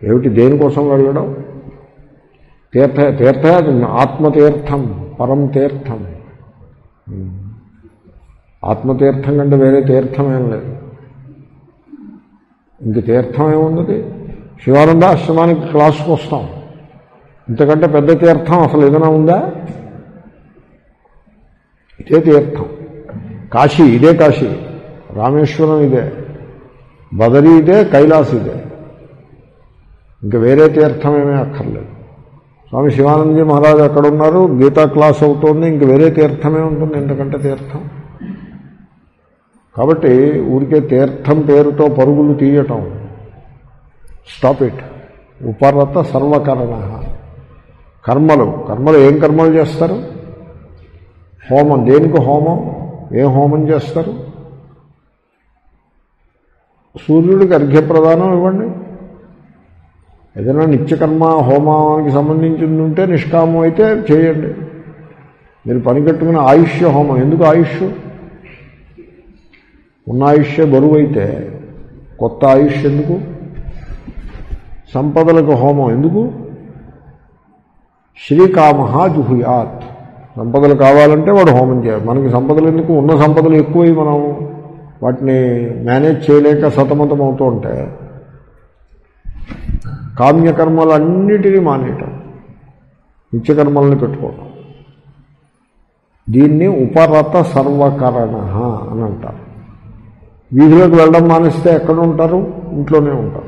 ఏమిటి దేనికోసం వెళ్ళడం? తీర్థ తీర్థ ఆత్మతీర్థం. పరం తీర్థం. ఆత్మతీర్థం కంటే వేరే తీర్థం ఏం లేదు. ఇంక తీర్థం ఏమున్నది శివానంద ఆశ్రమానికి క్లాసుకు వస్తాం. ఇంతకంటే పెద్ద తీర్థం అసలు ఏదైనా ఉందా? ఇదే తీర్థం. కాశీ ఇదే కాశీ. రామేశ్వరం ఇదే. బదరీ ఇదే కైలాస్ ఇదే. ఇంకా వేరే తీర్థం అక్కర్లేదు. స్వామి శివానందజీ మహారాజు అక్కడ ఉన్నారు గీతా క్లాస్ అవుతోంది. ఇంక వేరే తీర్థమే ఉంటుంది. ఎందుకంటే తీర్థం. కాబట్టి ఊరికే తీర్థం పేరుతో పరుగులు తీయటం. స్టాప్ ఇట్ ఉపరత సర్వకరణ. కర్మలు. కర్మలు ఏం కర్మలు చేస్తారు? హోమం. దేనికి హోమం? ఏ హోమం చేస్తారు? సూర్యుడికి అర్ఘ్యప్రదానం ఇవ్వండి. ఏదైనా నిత్యకర్మ హోమానికి సంబంధించింది ఉంటే నిష్కామం అయితే చేయండి. మీరు పని కట్టుకున్న ఆయుష్య హోమం. ఎందుకు ఆయుష్ ఉన్న ఆయుష్య బరువు అయితే కొత్త ఆయుష్ ఎందుకు? సంపదలకు హోమం ఎందుకు? శ్రీకామ జుహుయాత్. సంపదలు కావాలంటే వాడు హోమం చేయాలి. మనకి సంపదలు ఎందుకు? ఉన్న సంపదలు ఎక్కువై మనం వాటిని మేనేజ్ చేయలేక సతమతం అవుతూ ఉంటే కామ్యకర్మలన్నిటినీ మానేయటం. నిత్యకర్మల్ని పెట్టుకోవటం. దీన్ని ఉపరత సర్వకరణ అని అంటారు. వీధిలోకి వెళ్ళడం మానేస్తే ఎక్కడ ఉంటారు? ఇంట్లోనే ఉంటారు.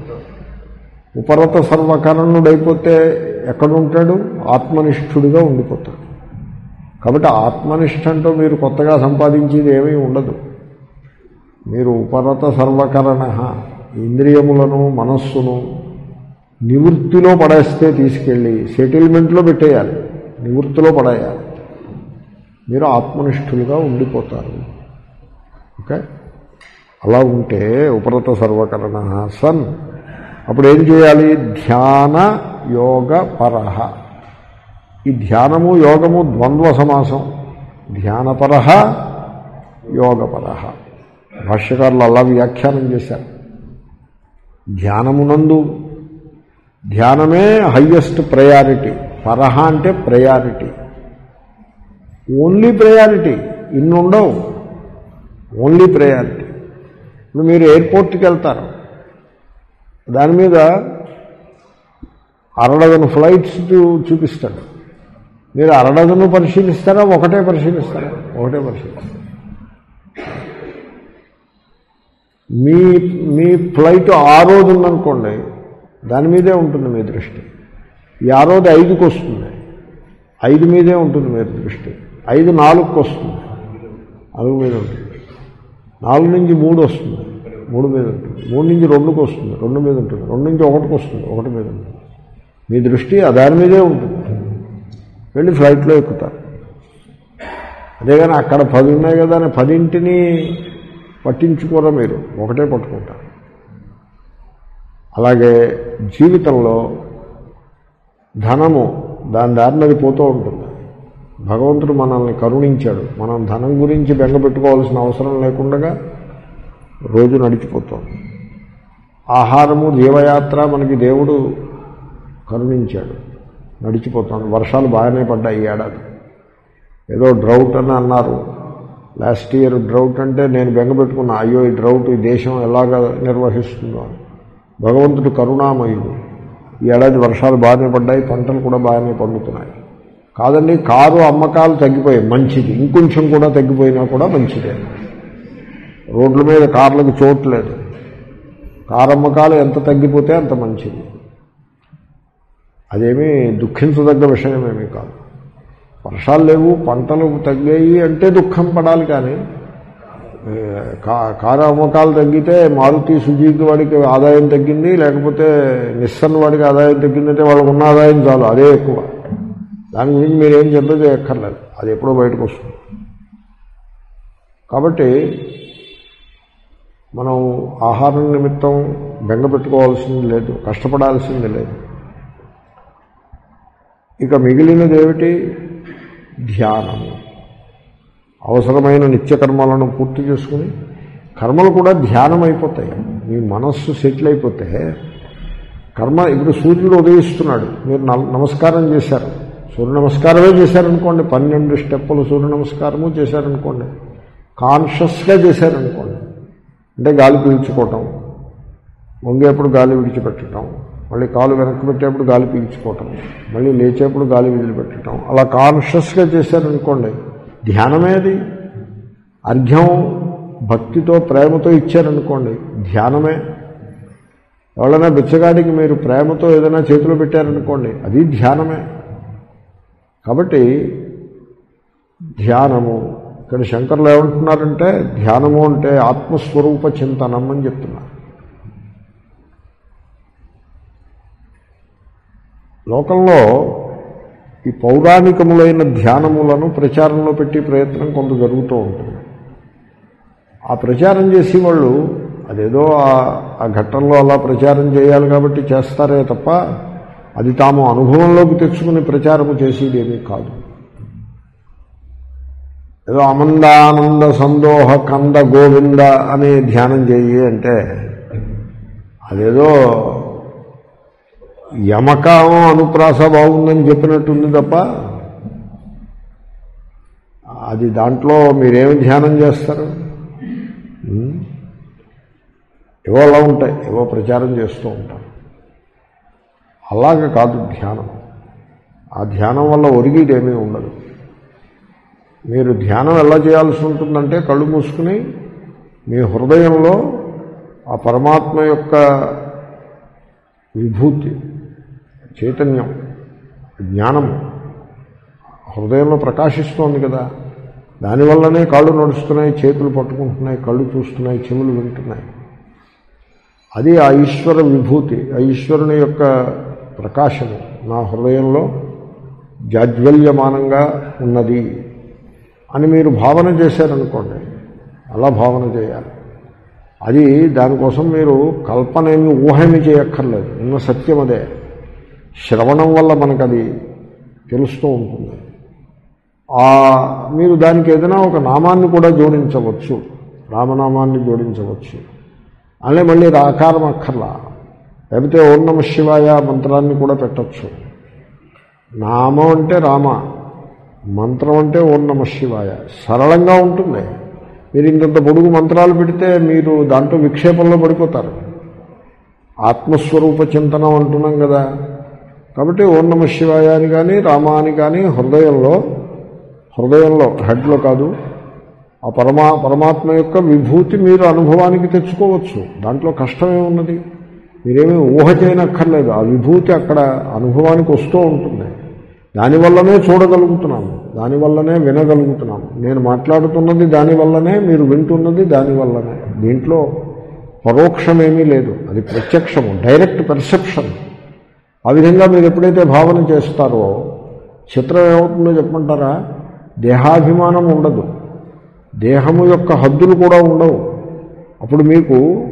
ఉపరత సర్వకరణుడైపోతే ఎక్కడుంటాడు? ఆత్మనిష్ఠుడిగా ఉండిపోతాడు. కాబట్టి ఆత్మనిష్ట అంటూ మీరు కొత్తగా సంపాదించేది ఏమీ ఉండదు. మీరు ఉపరత సర్వకరణ ఇంద్రియములను మనస్సును నివృత్తిలో పడేస్తే తీసుకెళ్ళి సెటిల్మెంట్లో పెట్టేయాలి. నివృత్తిలో పడేయాలి. మీరు ఆత్మనిష్ఠులుగా ఉండిపోతారు. ఓకే? అలా ఉంటే ఉపరత సర్వకరణ సన్. అప్పుడు ఏం చేయాలి? ధ్యాన యోగ పరహ. ఈ ధ్యానము యోగము ద్వంద్వ సమాసం. ధ్యానపర యోగపర భాష్యకారులు అలా వ్యాఖ్యానం చేశారు. ధ్యానమునందు ధ్యానమే హయ్యెస్ట్ ప్రయారిటీ. పరహ అంటే ప్రయారిటీ. Only priority. ఇన్ని ఉండవు ఓన్లీ ప్రయారిటీ. ఇప్పుడు మీరు ఎయిర్పోర్ట్కి వెళ్తారు. దాని మీద అరడదను ఫ్లైట్స్ చూ- చూపిస్తాడు. మీరు అరడదను పరిశీలిస్తారా? ఒకటే పరిశీలిస్తారా? ఒకటే పరిశీలిస్తారు? మీ మీ ఫ్లైట్ ఆ రోజు ఉందనుకోండి దాని మీదే ఉంటుంది మీ దృష్టి. ఈ ఆరోది ఐదుకి వస్తుంది. ఐదు మీదే ఉంటుంది మీ దృష్టి. ఐదు నాలుగుకి వస్తుంది. నాలుగు మీద ఉంటుంది. నాలుగు నుంచి మూడు వస్తుంది. మూడు మీద ఉంటుంది. మూడు నుంచి రెండుకి వస్తుంది. రెండు మీద ఉంటుంది. రెండు నుంచి ఒకటికి వస్తుంది. ఒకటి మీద ఉంటుంది. మీ దృష్టి ఆ దాని మీదే ఉంటుంది. వెళ్ళి ఫ్లైట్లో ఎక్కుతారు అదే కానీ అక్కడ పది ఉన్నాయి కదా అని పదింటిని పట్టించుకోరా మీరు? ఒకటే పట్టుకుంటారు అలాగే జీవితంలో ధనము దాని దారినది పోతూ ఉంటుంది. భగవంతుడు మనల్ని కరుణించాడు. మనం ధనం గురించి బెంగ పెట్టుకోవాల్సిన అవసరం లేకుండా రోజు నడిచిపోతుంది ఆహారము జీవయాత్ర మనకి దేవుడు కరుణించాడు. నడిచిపోతుంది వర్షాలు బాగానే పడ్డాయి ఈ ఏడాది. ఏదో డ్రౌట్ అని అన్నారు. లాస్ట్ ఇయర్ డ్రౌట్ అంటే నేను బెంగపెట్టుకున్నా అయ్యో ఈ డ్రౌట్ ఈ దేశం ఎలాగ నిర్వహిస్తుందో అని. భగవంతుడు కరుణామయుడు. ఈ ఏడాది వర్షాలు బాగానే పడ్డాయి పంటలు కూడా బాగానే పండుతున్నాయి. కాదండి కారు అమ్మకాలు తగ్గిపోయాయి. మంచిది. ఇంకొంచెం కూడా తగ్గిపోయినా కూడా మంచిదే. రోడ్ల మీద కార్లకు చోట్లేదు కారు అమ్మకాలు ఎంత తగ్గిపోతే అంత మంచిది. అదేమీ దుఃఖించదగ్గ విషయమేమీ కాదు. వర్షాలు లేవు పంటలు తగ్గాయి అంటే దుఃఖం పడాలి కానీ కారు అమ్మకాలు తగ్గితే మారుతి సుజీకి వాడికి ఆదాయం తగ్గింది లేకపోతే నిస్సన్ వాడికి ఆదాయం తగ్గిందంటే వాళ్ళకు ఉన్న ఆదాయం చాలు అదే ఎక్కువ. దాని గురించి మీరేం చింత చేయక్కర్లేదు అది ఎప్పుడో బయటకు వస్తుంది. కాబట్టి మనం ఆహారం నిమిత్తం బెంగ పెట్టుకోవాల్సింది లేదు కష్టపడాల్సింది లేదు. ఇక మిగిలినది ఏమిటి ధ్యానము. అవసరమైన నిత్యకర్మలను పూర్తి చేసుకుని కర్మలు కూడా ధ్యానం అయిపోతాయి మీ మనస్సు సెటిల్ అయిపోతే కర్మ ఇప్పుడు సూర్యుడు ఉదయిస్తున్నాడు. మీరు నమస్కారం చేశారు. సూర్య నమస్కారమే చేశారనుకోండి. పన్నెండు స్టెప్పులు సూర్య నమస్కారము చేశారనుకోండి. కాన్షియస్గా చేశారనుకోండి. అంటే గాలి పీల్చుకోవటం. వంగేప్పుడు గాలి విడిచిపెట్టడం మళ్ళీ కాలు వెనక్కి పెట్టేప్పుడు గాలి పీల్చుకోవటం. మళ్ళీ లేచేప్పుడు గాలి విదిలిపెట్టడం అలా కాన్షియస్గా చేశారనుకోండి. ధ్యానమేది? అర్ఘ్యం భక్తితో ప్రేమతో ఇచ్చారనుకోండి ధ్యానమే. ఎవరైనా బిచ్చగాడికి మీరు ప్రేమతో ఏదైనా చేతిలో పెట్టారనుకోండి అది ధ్యానమే. కాబట్టి ధ్యానము ఇక్కడ శంకర్లు ఏమంటున్నారంటే ధ్యానము అంటే ఆత్మస్వరూప చింతనం అని చెప్తున్నారు. లోకంలో ఈ పౌరాణికములైన ధ్యానములను ప్రచారంలో పెట్టి ప్రయత్నం కొంత జరుగుతూ ఉంటుంది. ఆ ప్రచారం చేసేవాళ్ళు అదేదో ఆ- ఘట్టంలో అలా ప్రచారం చేయాలి కాబట్టి చేస్తారే తప్ప అది తాము అనుభవంలోకి తెచ్చుకుని ప్రచారము చేసేదేమీ కాదు. ఏదో అమందానంద సందోహ కంద గోవింద అని ధ్యానం చేయి అంటే అదేదో యమకం అనుప్రాస బాగుందని చెప్పినట్టుంది తప్ప అది దాంట్లో మీరేమి ధ్యానం చేస్తారు? ఏవో అలా ఉంటాయి ఏవో ప్రచారం చేస్తూ ఉంటారు అలాగ కాదు ధ్యానం. ఆ ధ్యానం వల్ల ఒరిగిదేమీ ఉండదు. మీరు ధ్యానం ఎలా చేయాల్సి ఉంటుందంటే కళ్ళు మూసుకుని మీ హృదయంలో ఆ పరమాత్మ యొక్క విభూతి చైతన్యం జ్ఞానం హృదయంలో ప్రకాశిస్తోంది కదా. దానివల్లనే కాళ్ళు నడుస్తున్నాయి చేతులు పట్టుకుంటున్నాయి కళ్ళు చూస్తున్నాయి చెవులు వింటున్నాయి. అది ఆ ఈశ్వర విభూతి ఆ ఈశ్వరుని యొక్క ప్రకాశము నా హృదయంలో జాజ్వల్యమానంగా ఉన్నది అని మీరు భావన చేశారనుకోండి అలా భావన చేయాలి. అది దానికోసం మీరు కల్పనేమి ఊహేమి చేయక్కర్లేదు ఉన్న సత్యం అదే. శ్రవణం వల్ల మనకు అది తెలుస్తూ ఉంటుంది. ఆ మీరు దానికి ఏదైనా ఒక నామాన్ని కూడా జోడించవచ్చు. రామనామాన్ని జోడించవచ్చు. అనే మళ్ళీ రాకారం అక్కర్లా. లేకపోతే ఓం నమ శివాయ మంత్రాన్ని కూడా పెట్టచ్చు. నామం అంటే రామ మంత్రం అంటే ఓం నమ శివాయ. సరళంగా ఉంటుంది. మీరు ఇంతంత పొడుగు మంత్రాలు పెడితే మీరు దాంట్లో విక్షేపంలో పడిపోతారు. ఆత్మస్వరూప చింతనం అంటున్నాం కదా. కాబట్టి ఓం నమ శివాయ అని కానీ రామ అని కానీ హృదయంలో హృదయంలో హెడ్లో కాదు ఆ పరమా పరమాత్మ యొక్క విభూతి మీరు అనుభవానికి తెచ్చుకోవచ్చు. దాంట్లో కష్టమే ఉన్నది. మీరేమీ ఊహ చేయనక్కర్లేదు. ఆ విభూతి అక్కడ అనుభవానికి వస్తూ ఉంటుంది. దానివల్లనే చూడగలుగుతున్నాము. దానివల్లనే వినగలుగుతున్నాము. నేను మాట్లాడుతున్నది దానివల్లనే మీరు వింటున్నది దానివల్లనే. దీంట్లో పరోక్షమేమీ లేదు. అది ప్రత్యక్షము డైరెక్ట్ పెర్సెప్షన్. ఆ విధంగా మీరు ఎప్పుడైతే భావన చేస్తారో చిత్రం ఏమవుతుందో చెప్పమంటారా? దేహాభిమానం ఉండదు. దేహము యొక్క హద్దులు కూడా ఉండవు. అప్పుడు మీకు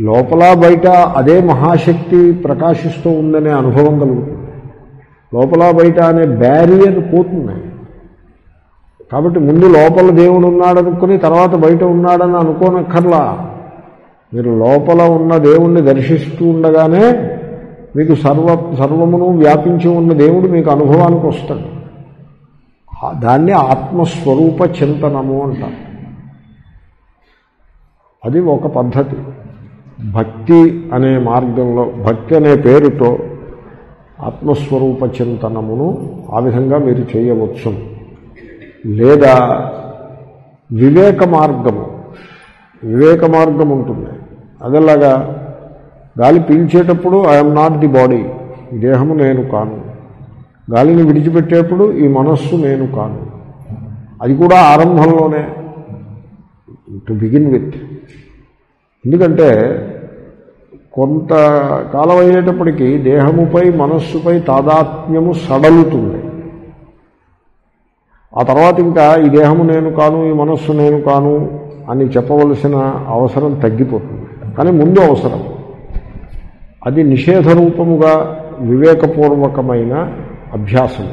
లోపల బయట అదే మహాశక్తి ప్రకాశిస్తూ ఉందనే అనుభవం కలుగుతుంది. లోపల బయట అనే బ్యారియర్ పోతుంది. కాబట్టి ముందు లోపల దేవుడు ఉన్నాడనుకుని తర్వాత బయట ఉన్నాడని అనుకోనక్కర్లా. మీరు లోపల ఉన్న దేవుణ్ణి దర్శిస్తూ ఉండగానే మీకు సర్వ సర్వమును వ్యాపించి ఉన్న దేవుడు మీకు అనుభవానికి వస్తాడు. దాన్ని ఆత్మస్వరూప చింతనము అంటారు. అది ఒక పద్ధతి. భక్తి అనే మార్గంలో భక్తి అనే పేరుతో ఆత్మస్వరూప చింతనమును ఆ విధంగా మీరు చేయవచ్చు. లేదా వివేక మార్గము వివేక మార్గం ఉంటుంది. అదేలాగా గాలి పీల్చేటప్పుడు I am not the body ఈ దేహము నేను కాను. గాలిని విడిచిపెట్టేప్పుడు ఈ మనస్సు నేను కాను. అది కూడా ఆరంభంలోనే టు బిగిన్ విత్ ఎందుకంటే కొంత కాలం అయ్యేటప్పటికీ దేహముపై మనస్సుపై తాదాత్మ్యము సడలుతుంది. ఆ తర్వాత ఇంకా ఈ దేహము నేను కాను ఈ మనస్సు నేను కాను అని చెప్పవలసిన అవసరం తగ్గిపోతుంది. కానీ ముందు అవసరం. అది నిషేధ రూపముగా వివేకపూర్వకమైన అభ్యాసం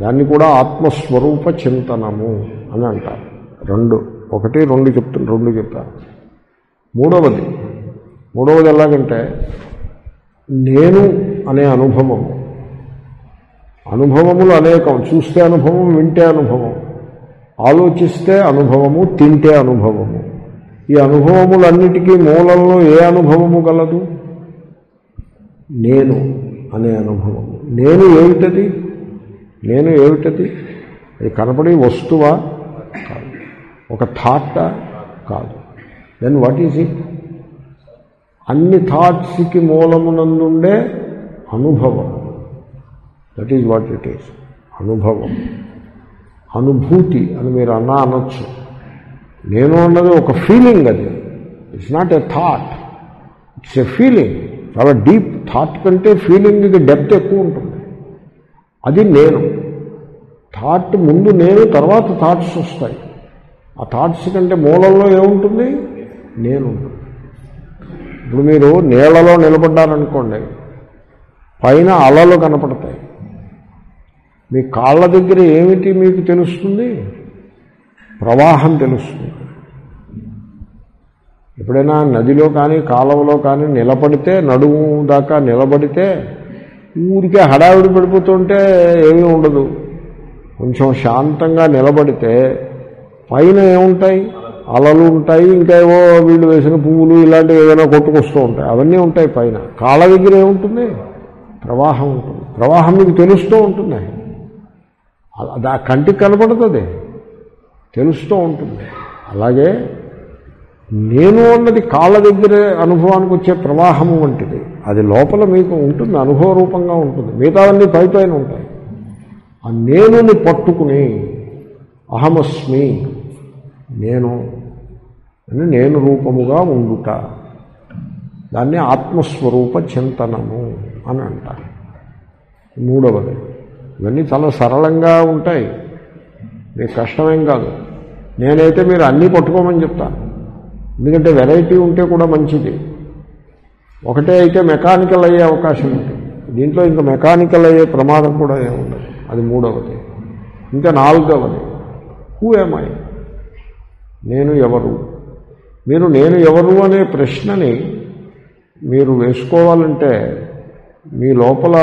దాన్ని కూడా ఆత్మస్వరూప చింతనము అని అంటారు. రెండు ఒకటి రెండు చెప్తున్నా రెండు చెప్పారు మూడవది మూడవది ఎలాగంటే నేను అనే అనుభవము. అనుభవములు అనేకం చూస్తే అనుభవం వింటే అనుభవం. ఆలోచిస్తే అనుభవము తింటే అనుభవము. ఈ అనుభవములన్నిటికీ మూలంలో ఏ అనుభవము గలదు? నేను అనే అనుభవం. నేను ఏమిటది? నేను ఏమిటది? అది కనపడే వస్తువా? కాదు. ఒక థాటా కాదు. దెన్ వాట్ ఈజ్ ఇట్ అన్ని థాట్స్కి మూలమునందుండే అనుభవం. That is what it is అనుభవం. అనుభూతి అని మీరు అన్నా అనొచ్చు. నేను అన్నది ఒక ఫీలింగ్ అది. It's not a thought it's a feeling చాలా డీప్ థాట్ కంటే ఫీలింగ్కి డెప్త్ ఎక్కువ ఉంటుంది. అది నేను. థాట్ ముందు నేను తర్వాత థాట్స్ వస్తాయి. ఆ థాట్స్ కంటే మూలంలో ఏముంటుంది? నేను ఇప్పుడు మీరు నీళ్ళలో నిలబడ్డారనుకోండి పైన అలలు కనపడతాయి. మీ కాళ్ళ దగ్గర ఏమిటి మీకు తెలుస్తుంది? ప్రవాహం తెలుస్తుంది. ఎప్పుడైనా నదిలో కానీ కాలువలో కానీ నిలబడితే నడుము దాకా నిలబడితే ఊరికే హడావిడి పడిపోతుంటే ఏమీ ఉండదు. కొంచెం శాంతంగా నిలబడితే పైన ఏముంటాయి? అలలు ఉంటాయి ఇంకా ఏవో వీళ్ళు వేసిన పువ్వులు ఇలాంటివి ఏదైనా కొట్టుకొస్తూ ఉంటాయి. అవన్నీ ఉంటాయి పైన. కాళ్ళ దగ్గర ఏముంటుంది? ప్రవాహం ఉంటుంది. ప్రవాహం మీకు తెలుస్తూ ఉంటుంది. అది ఆ కంటికి కనపడుతుంది తెలుస్తూ ఉంటుంది. అలాగే నేను అన్నది కాళ్ళ దగ్గర అనుభవానికి వచ్చే ప్రవాహము వంటిది. అది లోపల మీకు ఉంటుంది అనుభవ రూపంగా ఉంటుంది. మిగతావన్నీ పై పైన ఉంటాయి. ఆ నేనుని పట్టుకుని అహమస్మి నేను అని నేను రూపముగా ఉండుట. దాన్ని ఆత్మస్వరూప చింతనము అని అంటారు. మూడవది ఇవన్నీ చాలా సరళంగా ఉంటాయి. మీకు కష్టమేం కాదు. నేనైతే మీరు అన్నీ పట్టుకోమని చెప్తాను. ఎందుకంటే వెరైటీ ఉంటే కూడా మంచిది. ఒకటే అయితే మెకానికల్ అయ్యే అవకాశం ఉంటుంది దీంట్లో ఇంకా మెకానికల్ అయ్యే ప్రమాదం కూడా ఏముండదు అది మూడవది. ఇంకా నాలుగవది. హూ ఏమై నేను ఎవరు? మీరు నేను ఎవరు అనే ప్రశ్నని మీరు వేసుకోవాలంటే మీ లోపల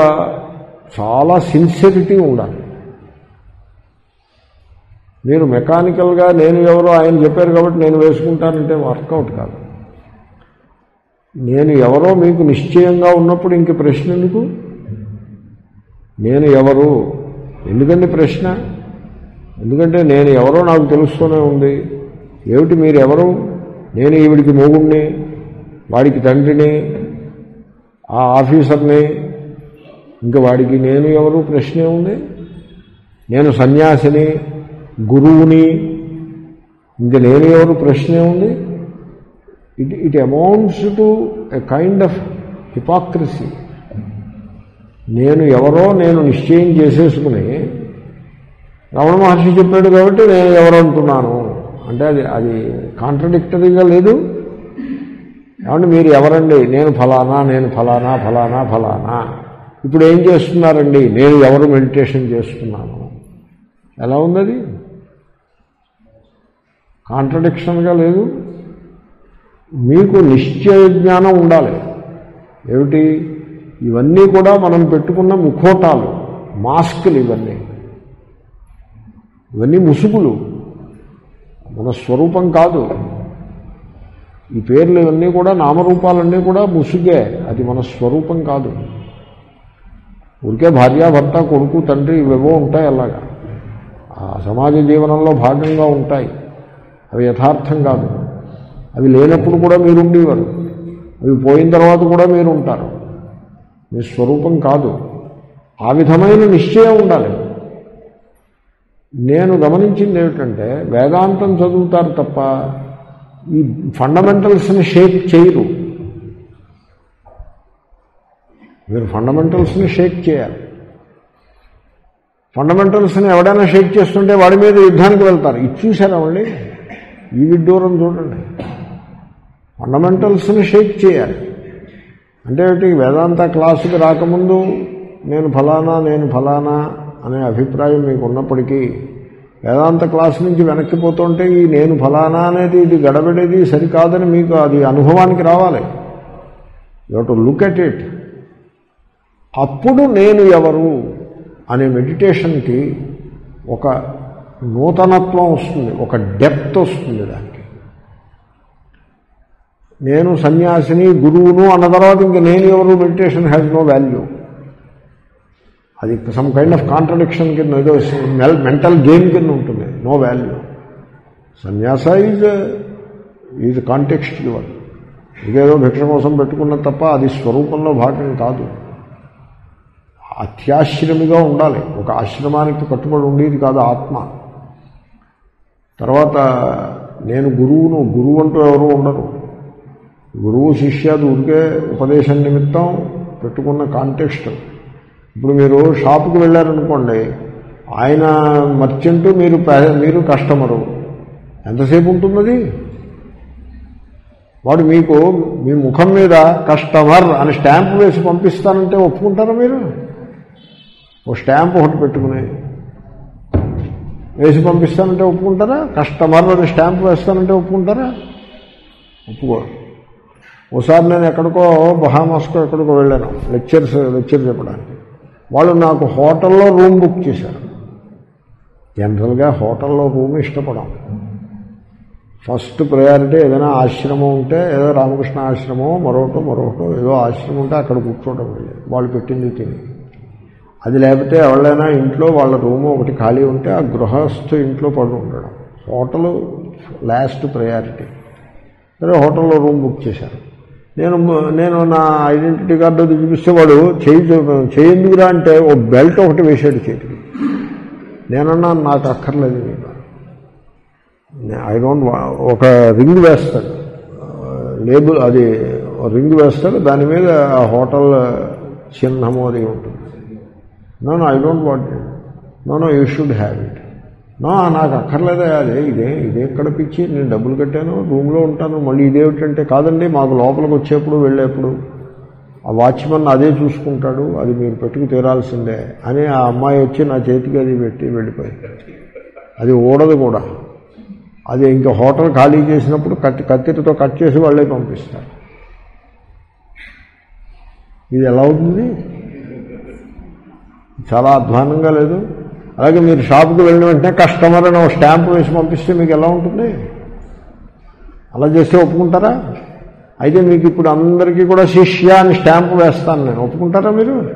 చాలా సిన్సిరిటీ ఉండాలి. మీరు మెకానికల్గా నేను ఎవరో ఆయన చెప్పారు కాబట్టి నేను వేసుకుంటానంటే వర్కౌట్ కాదు. నేను ఎవరో మీకు నిశ్చయంగా ఉన్నప్పుడు ఇంక ప్రశ్న ఎందుకు? నేను ఎవరు? ఎందుకండి ప్రశ్న? ఎందుకంటే నేను ఎవరో నాకు తెలుస్తూనే ఉంది. ఏమిటి మీరు ఎవరు? నేను ఈవిడికి మొగుణ్ణి వాడికి తండ్రిని ఆ ఆఫీసర్ని ఇంకా వాడికి నేను ఎవరు? ప్రశ్నే ఉంది. నేను సన్యాసిని గురువుని ఇంక నేను ఎవరు ప్రశ్నే ఉంది. It it amounts to a kind of hypocrisy నేను ఎవరో నేను నిశ్చయం చేసేసుకుని రమణ మహర్షి చెప్పాడు కాబట్టి నేను ఎవరు అంటున్నాను. అంటే అది అది కాంట్రడిక్టరీగా లేదు. ఏమంటే మీరు ఎవరండి? నేను ఫలానా నేను ఫలానా ఫలానా ఫలానా. ఇప్పుడు ఏం చేస్తున్నారండి? నేను ఎవరు మెడిటేషన్ చేస్తున్నాను? ఎలా ఉంది అది? కాంట్రడిక్షన్గా లేదు. మీకు నిశ్చయ జ్ఞానం ఉండాలి. ఏమిటి? ఇవన్నీ కూడా మనం పెట్టుకున్న ముఖోటాలు మాస్కులు ఇవన్నీ. ఇవన్నీ ముసుగులు. మన స్వరూపం కాదు. ఈ పేర్లు ఇవన్నీ కూడా నామరూపాలన్నీ కూడా ముసుగే. అది మన స్వరూపం కాదు. ఊరికే భార్యాభర్త కొడుకు తండ్రి ఇవేవో ఉంటాయి అలాగా. ఆ సమాజ జీవనంలో భాగంగా ఉంటాయి. అవి యథార్థం కాదు. అవి లేనప్పుడు కూడా మీరు ఉండేవారు అవి పోయిన తర్వాత కూడా మీరు ఉంటారు మీ స్వరూపం కాదు. ఆ విధమైన నిశ్చయం ఉండాలి. నేను గమనించింది ఏమిటంటే వేదాంతం చదువుతారు తప్ప ఈ ఫండమెంటల్స్ని షేక్ చేయరు. మీరు ఫండమెంటల్స్ని షేక్ చేయాలి. ఫండమెంటల్స్ని ఎవడైనా షేక్ చేస్తుంటే వాడి మీద యుద్ధానికి వెళ్తారు. ఇది చూసారా వాళ్ళు ఈ విడ్డూరం చూడండి. ఫండమెంటల్స్ని షేక్ చేయాలి. అంటే వేదాంత క్లాసుకి రాకముందు నేను ఫలానా నేను ఫలానా అనే అభిప్రాయం మీకు ఉన్నప్పటికీ వేదాంత క్లాస్ నుంచి వెనక్కి పోతుంటే ఈ నేను ఫలానా అనేది ఇది గడబడేది సరికాదని మీకు అది అనుభవానికి రావాలి. You to look at it అప్పుడు నేను ఎవరు? అనే మెడిటేషన్కి ఒక నూతనత్వం వస్తుంది. ఒక డెప్త్ వస్తుంది దానికి. నేను సన్యాసిని గురువును అన్న తర్వాత ఇంక నేను ఎవరు మెడిటేషన్ హ్యాజ్ నో వాల్యూ అది సమ్ కైండ్ ఆఫ్ కాంట్రడిక్షన్ కింద ఏదో మెంటల్ గేమ్ కింద ఉంటుంది. No value sannyasa is is context your ఇదేదో భిక్ష కోసం పెట్టుకున్న తప్ప అది స్వరూపంలో భాగం కాదు. అత్యాశ్రమిగా ఉండాలి. ఒక ఆశ్రమానికి కట్టుబడి ఉండేది కాదు ఆత్మ. తర్వాత నేను గురువును గురువు అంటూ ఎవరు ఉండరు. గురువు శిష్యాది ఊరికే ఉపదేశం నిమిత్తం పెట్టుకున్న కాంటెక్స్ట్ ఇప్పుడు మీరు షాప్కి వెళ్ళారనుకోండి ఆయన మర్చెంట్ మీరు మీరు కస్టమరు ఎంతసేపు ఉంటున్నది వాడు మీకు మీ ముఖం మీద కస్టమర్ అని స్టాంప్ వేసి పంపిస్తానంటే ఒప్పుకుంటారా మీరు? ఓ స్టాంప్ ఒకటి పెట్టుకుని వేసి పంపిస్తానంటే ఒప్పుకుంటారా? కస్టమర్ అని స్టాంప్ వేస్తానంటే ఒప్పుకుంటారా? ఒప్పుకోరు ఒకసారి నేను ఎక్కడికో బహామాస్కో ఎక్కడికో వెళ్ళాను. లెక్చర్స్ లెక్చర్ చెప్పడానికి. వాళ్ళు నాకు హోటల్లో రూమ్ బుక్ చేశారు. జనరల్గా హోటల్లో రూమ్ ఇష్టపడం ఫస్ట్ ప్రయారిటీ ఏదైనా ఆశ్రమం ఉంటే ఏదో రామకృష్ణ ఆశ్రమం మరొకటో మరొకటో ఏదో ఆశ్రమం ఉంటే అక్కడ కూర్చోవడం వెళ్ళి వాళ్ళు పెట్టింది తిని. అది లేకపోతే ఎవరైనా ఇంట్లో వాళ్ళ రూము ఒకటి ఖాళీ ఉంటే ఆ గృహస్థు ఇంట్లో పడి ఉండడం. Hotel last priority. సరే హోటల్లో రూమ్ బుక్ చేశాను నేను నేను నా ఐడెంటిటీ కార్డు చూపిస్తే వాడు చేయి చేయందుకురా అంటే ఓ బెల్ట్ ఒకటి వేసాడు చేతికి. నేనన్నా నాకు అక్కర్లేదు ఐ డోంట్ ఒక రింగ్ వేస్తాడు. లేబుల్ అది రింగ్ వేస్తాడు. దాని మీద ఆ హోటల్ చిహ్నము అది ఉంటుంది. No no I don't want it no no you should have it no నాకు అక్కర్లేదా అదే ఇదే ఇదే ఎక్కడ పిచ్చి? నేను డబ్బులు కట్టాను రూమ్లో ఉంటాను మళ్ళీ ఇదేమిటంటే కాదండి మాకు లోపలికి వచ్చేప్పుడు వెళ్ళేప్పుడు ఆ వాచ్మన్ అదే చూసుకుంటాడు అది మీరు పెట్టుకు తీరాల్సిందే అని ఆ అమ్మాయి వచ్చి నా చేతికి అది పెట్టి వెళ్ళిపోయింది. అది ఊడదు కూడా. అది ఇంకా హోటల్ ఖాళీ చేసినప్పుడు కత్తి కత్తిరితో కట్ చేసి వాళ్ళే పంపిస్తారు. ఇది ఎలా అవుతుంది? చాలా అధ్వానంగా లేదు. అలాగే మీరు షాప్కి వెళ్ళిన వెంటనే కస్టమర్ అని ఒక స్టాంప్ వేసి పంపిస్తే మీకు ఎలా ఉంటుంది? అలా చేస్తే ఒప్పుకుంటారా? అయితే మీకు ఇప్పుడు అందరికీ కూడా శిష్య అని స్టాంప్ వేస్తాను నేను. ఒప్పుకుంటారా మీరు?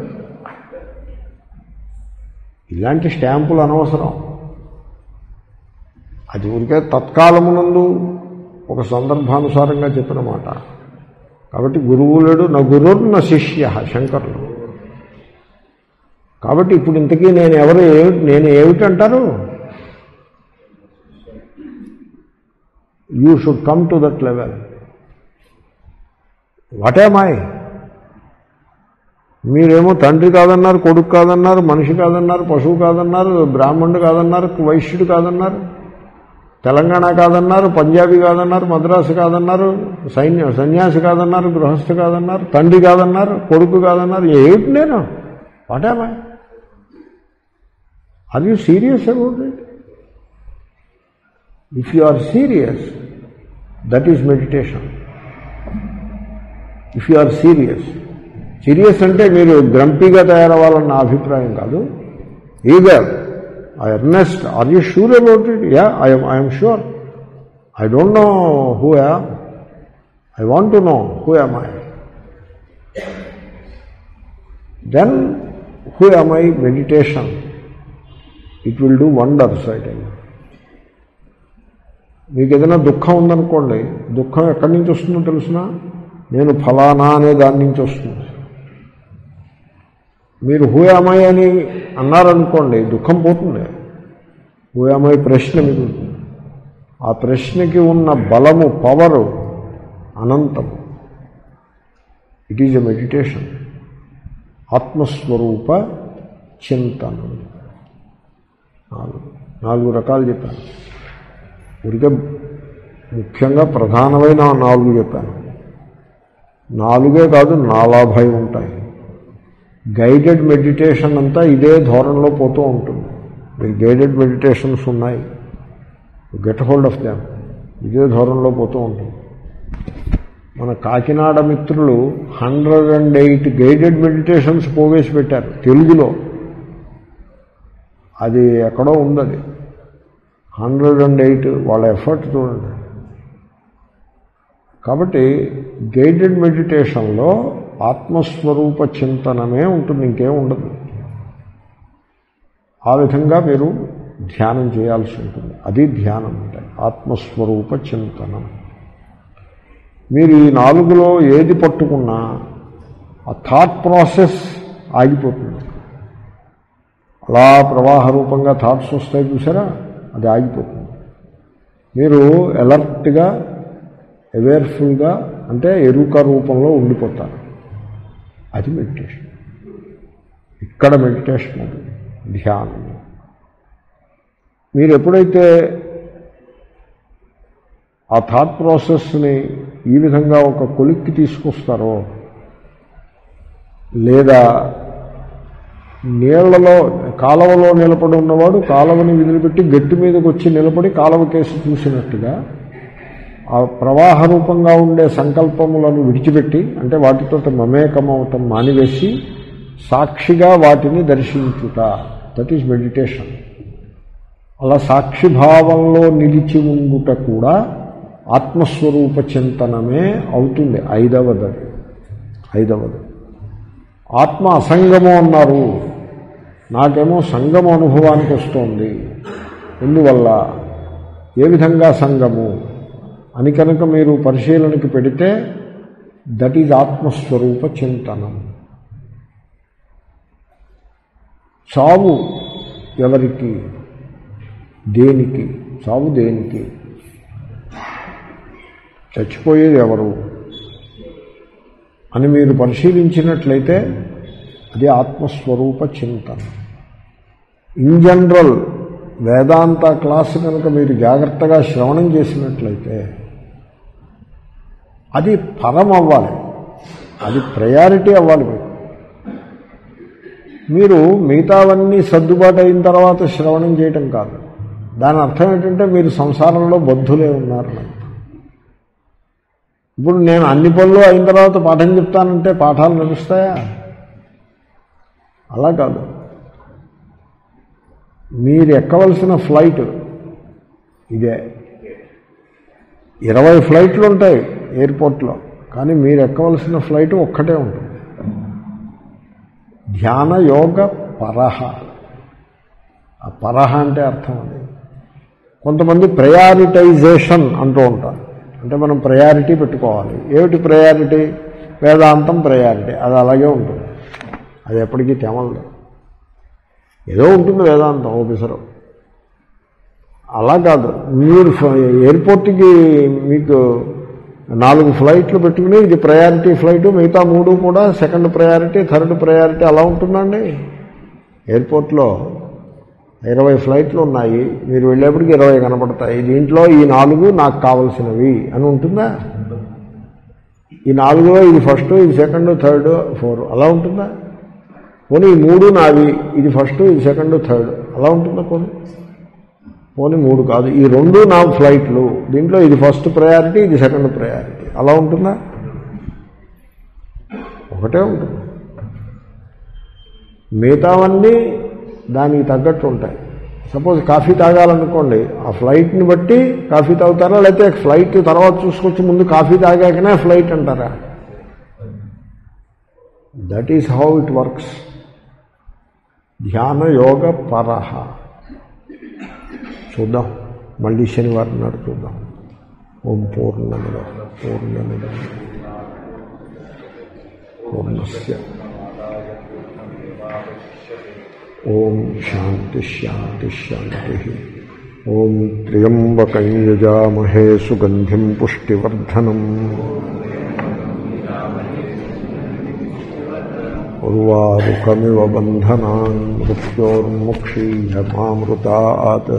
ఇలాంటి స్టాంపులు అనవసరం. అది ఊరికే తత్కాలమునందు ఒక సందర్భానుసారంగా చెప్పిన మాట. కాబట్టి గురువు లేడు నా గురువు నా శిష్య శంకరుడు కాబట్టి ఇప్పుడు ఇంతకీ నేను ఎవరు నేను ఏమిటంటారు? You should come to that level what a my మీరేమో తండ్రి కాదన్నారు కొడుకు కాదన్నారు మనిషి కాదన్నారు పశువు కాదన్నారు బ్రాహ్మణుడు కాదన్నారు వైశ్యుడు కాదన్నారు తెలంగాణ కాదన్నారు పంజాబీ కాదన్నారు మద్రాసు కాదన్నారు సైన్య సన్యాసి కాదన్నారు గృహస్థు కాదన్నారు తండ్రి కాదన్నారు కొడుకు కాదన్నారు ఏమిటి నేను? What am I are you serious about it if you are serious that is meditation if you are serious serious అంటే మీరు గ్రంపీగా తయారవ్వాలన్న నా అభిప్రాయం కాదు eager I earnest are you sure about it yeah I'm I'm sure I don't know who am I want to know who am I then who am I meditation it will do wonders I మీకు ఏదైనా దుఃఖం ఉందనుకోండి దుఃఖం ఎక్కడి నుంచి వస్తుందో తెలిసిన? నేను ఫలానా అనే దాని నుంచి వస్తుంది. మీరు హూయామై అని అన్నారనుకోండి దుఃఖం పోతుంది. హూయామై ప్రశ్న మిగులుతుంది. ఆ ప్రశ్నకి ఉన్న బలము పవరు అనంతం. ఇట్ ఈజ్ ఎ మెడిటేషన్ ఆత్మస్వరూప చింతనం. నాలుగు. నాలుగు రకాలు చెప్పాను. ఊరికే ముఖ్యంగా ప్రధానమైన నాలుగు చెప్పాను. నాలుగే కాదు నాలాభై ఉంటాయి. గైడెడ్ మెడిటేషన్ అంతా ఇదే ధోరణిలో పోతూ ఉంటుంది. మీకు గైడెడ్ మెడిటేషన్స్ ఉన్నాయి. Get hold of them. ఇదే ధోరణిలో పోతూ ఉంటుంది. మన కాకినాడ మిత్రులు hundred and eight guided meditations పోవేసి పెట్టారు తెలుగులో. అది ఎక్కడో ఉందది. హండ్రెడ్ అండ్ ఎయిట్ వాళ్ళ ఎఫర్ట్ చూడండి. కాబట్టి గైడెడ్ మెడిటేషన్లో ఆత్మస్వరూప చింతనమే ఉంటుంది ఇంకేం ఉండదు. ఆ విధంగా మీరు ధ్యానం చేయాల్సి ఉంటుంది. అది ధ్యానం అంటే ఆత్మస్వరూప చింతనం. మీరు ఈ నాలుగులో ఏది పట్టుకున్నా ఆ థాట్ ప్రాసెస్ ఆగిపోతుంది. అలా ప్రవాహ రూపంగా థాట్స్ వస్తాయి చూసారా? అది ఆగిపోతుంది. మీరు అలర్ట్గా అవేర్ఫుల్గా అంటే ఎరుక రూపంలో ఉండిపోతారు. అది మెడిటేషన్ ఇక్కడ మెడిటేషన్ అది. ధ్యానం. మీరు ఎప్పుడైతే ఆ థాట్ ప్రాసెస్ని ఈ విధంగా ఒక కొలిక్కి తీసుకొస్తారో లేదా నీళ్ళలో కాలవలో నిలబడి ఉన్నవాడు కాలవని వదిలిపెట్టి గట్టి మీదకి వచ్చి నిలబడి కాలవ కేసు చూసినట్టుగా ఆ ప్రవాహ రూపంగా ఉండే సంకల్పములను విడిచిపెట్టి అంటే వాటితో మమేకమవటం మానివేసి సాక్షిగా వాటిని దర్శించుట. దట్ ఈజ్ మెడిటేషన్ అలా సాక్షిభావంలో నిలిచి ఉండుట కూడా ఆత్మస్వరూప చింతనమే అవుతుంది. ఐదవది. ఐదవది. ఆత్మ అసంగము అన్నారు. నాకేమో సంగము అనుభవానికి వస్తోంది. ఎందువల్ల? ఏ విధంగా సంగము? అని కనుక మీరు పరిశీలనకి పెడితే దట్ ఈజ్ ఆత్మస్వరూప చింతనం చావు ఎవరికి? దేనికి? చావు దేనికి? చచ్చిపోయేది ఎవరు? అని మీరు పరిశీలించినట్లయితే అది ఆత్మస్వరూప చింతన. ఇన్ జనరల్ వేదాంత క్లాసు కనుక మీరు జాగ్రత్తగా శ్రవణం చేసినట్లయితే అది పరం అవ్వాలి అది ప్రయారిటీ అవ్వాలి మీకు. మీరు మిగతావన్నీ సర్దుబాటు అయిన తర్వాత శ్రవణం చేయటం కాదు. దాని అర్థం ఏంటంటే మీరు సంసారంలో బద్ధులే ఉన్నారు ఇప్పుడు నేను అన్ని పనులు అయిన తర్వాత పాఠం చెప్తానంటే పాఠాలు నడుస్తాయా? అలా కాదు. మీరు ఎక్కవలసిన ఫ్లైట్ ఇదే. ఇరవై ఫ్లైట్లు ఉంటాయి ఎయిర్పోర్ట్లో కానీ మీరు ఎక్కవలసిన ఫ్లైట్ ఒక్కటే ఉంటుంది. ధ్యాన యోగ పరహ. ఆ పరహ అంటే అర్థం అది. కొంతమంది ప్రయారిటైజేషన్ అంటూ ఉంటారు. అంటే మనం ప్రయారిటీ పెట్టుకోవాలి. ఏమిటి ప్రయారిటీ వేదాంతం ప్రయారిటీ అది అలాగే ఉంటుంది. అది ఎప్పటికీ తెమలదు ఏదో ఉంటుంది వేదాంతం ఆఫీసరు అలా కాదు. మీరు ఎయిర్పోర్ట్కి మీకు నాలుగు ఫ్లైట్లు పెట్టుకుని ఇది ప్రయారిటీ ఫ్లైట్ మిగతా మూడు కూడా సెకండ్ ప్రయారిటీ థర్డ్ ప్రయారిటీ అలా ఉంటుందండి. ఎయిర్పోర్ట్లో ఇరవై ఫ్లైట్లు ఉన్నాయి మీరు వెళ్ళేప్పటికి ఇరవై కనపడతాయి. దీంట్లో ఈ నాలుగు నాకు కావలసినవి అని ఉంటుందా? ఈ నాలుగులో ఇది ఫస్ట్ ఇది సెకండ్ థర్డ్ ఫోర్ అలా ఉంటుందా? పోనీ ఈ మూడు నావి ఇది ఫస్ట్ ఇది సెకండ్ థర్డ్ అలా ఉంటుందా పోనీ? పోనీ మూడు కాదు. ఈ రెండు నా ఫ్లైట్లు దీంట్లో ఇది ఫస్ట్ ప్రయారిటీ ఇది సెకండ్ ప్రయారిటీ. అలా ఉంటుందా? ఒకటే ఉంటుంది? మిగతావన్నీ దానికి తగ్గట్టు ఉంటాయి. సపోజ్ కాఫీ తాగాలనుకోండి ఆ ఫ్లైట్ని బట్టి కాఫీ తాగుతారా? లేకపోతే ఫ్లైట్ తర్వాత చూసుకొచ్చి ముందు కాఫీ తాగాకనే ఫ్లైట్ అంటారా? That is how it works ధ్యాన యోగ పరహ చూద్దాం. మళ్ళీ శనివారం నాడు చూద్దాం. ఓం పూర్ణముద. పూర్ణముద. పూర్ణస్య. ఓం శాంతి శాంతి శాంతి ఓం త్ర్యంబకం యజామహే సుగంధిం పుష్టివర్ధనం ఉర్వారుకమివ బంధనాన్ మృత్యోర్ముక్షీయమామృతాత్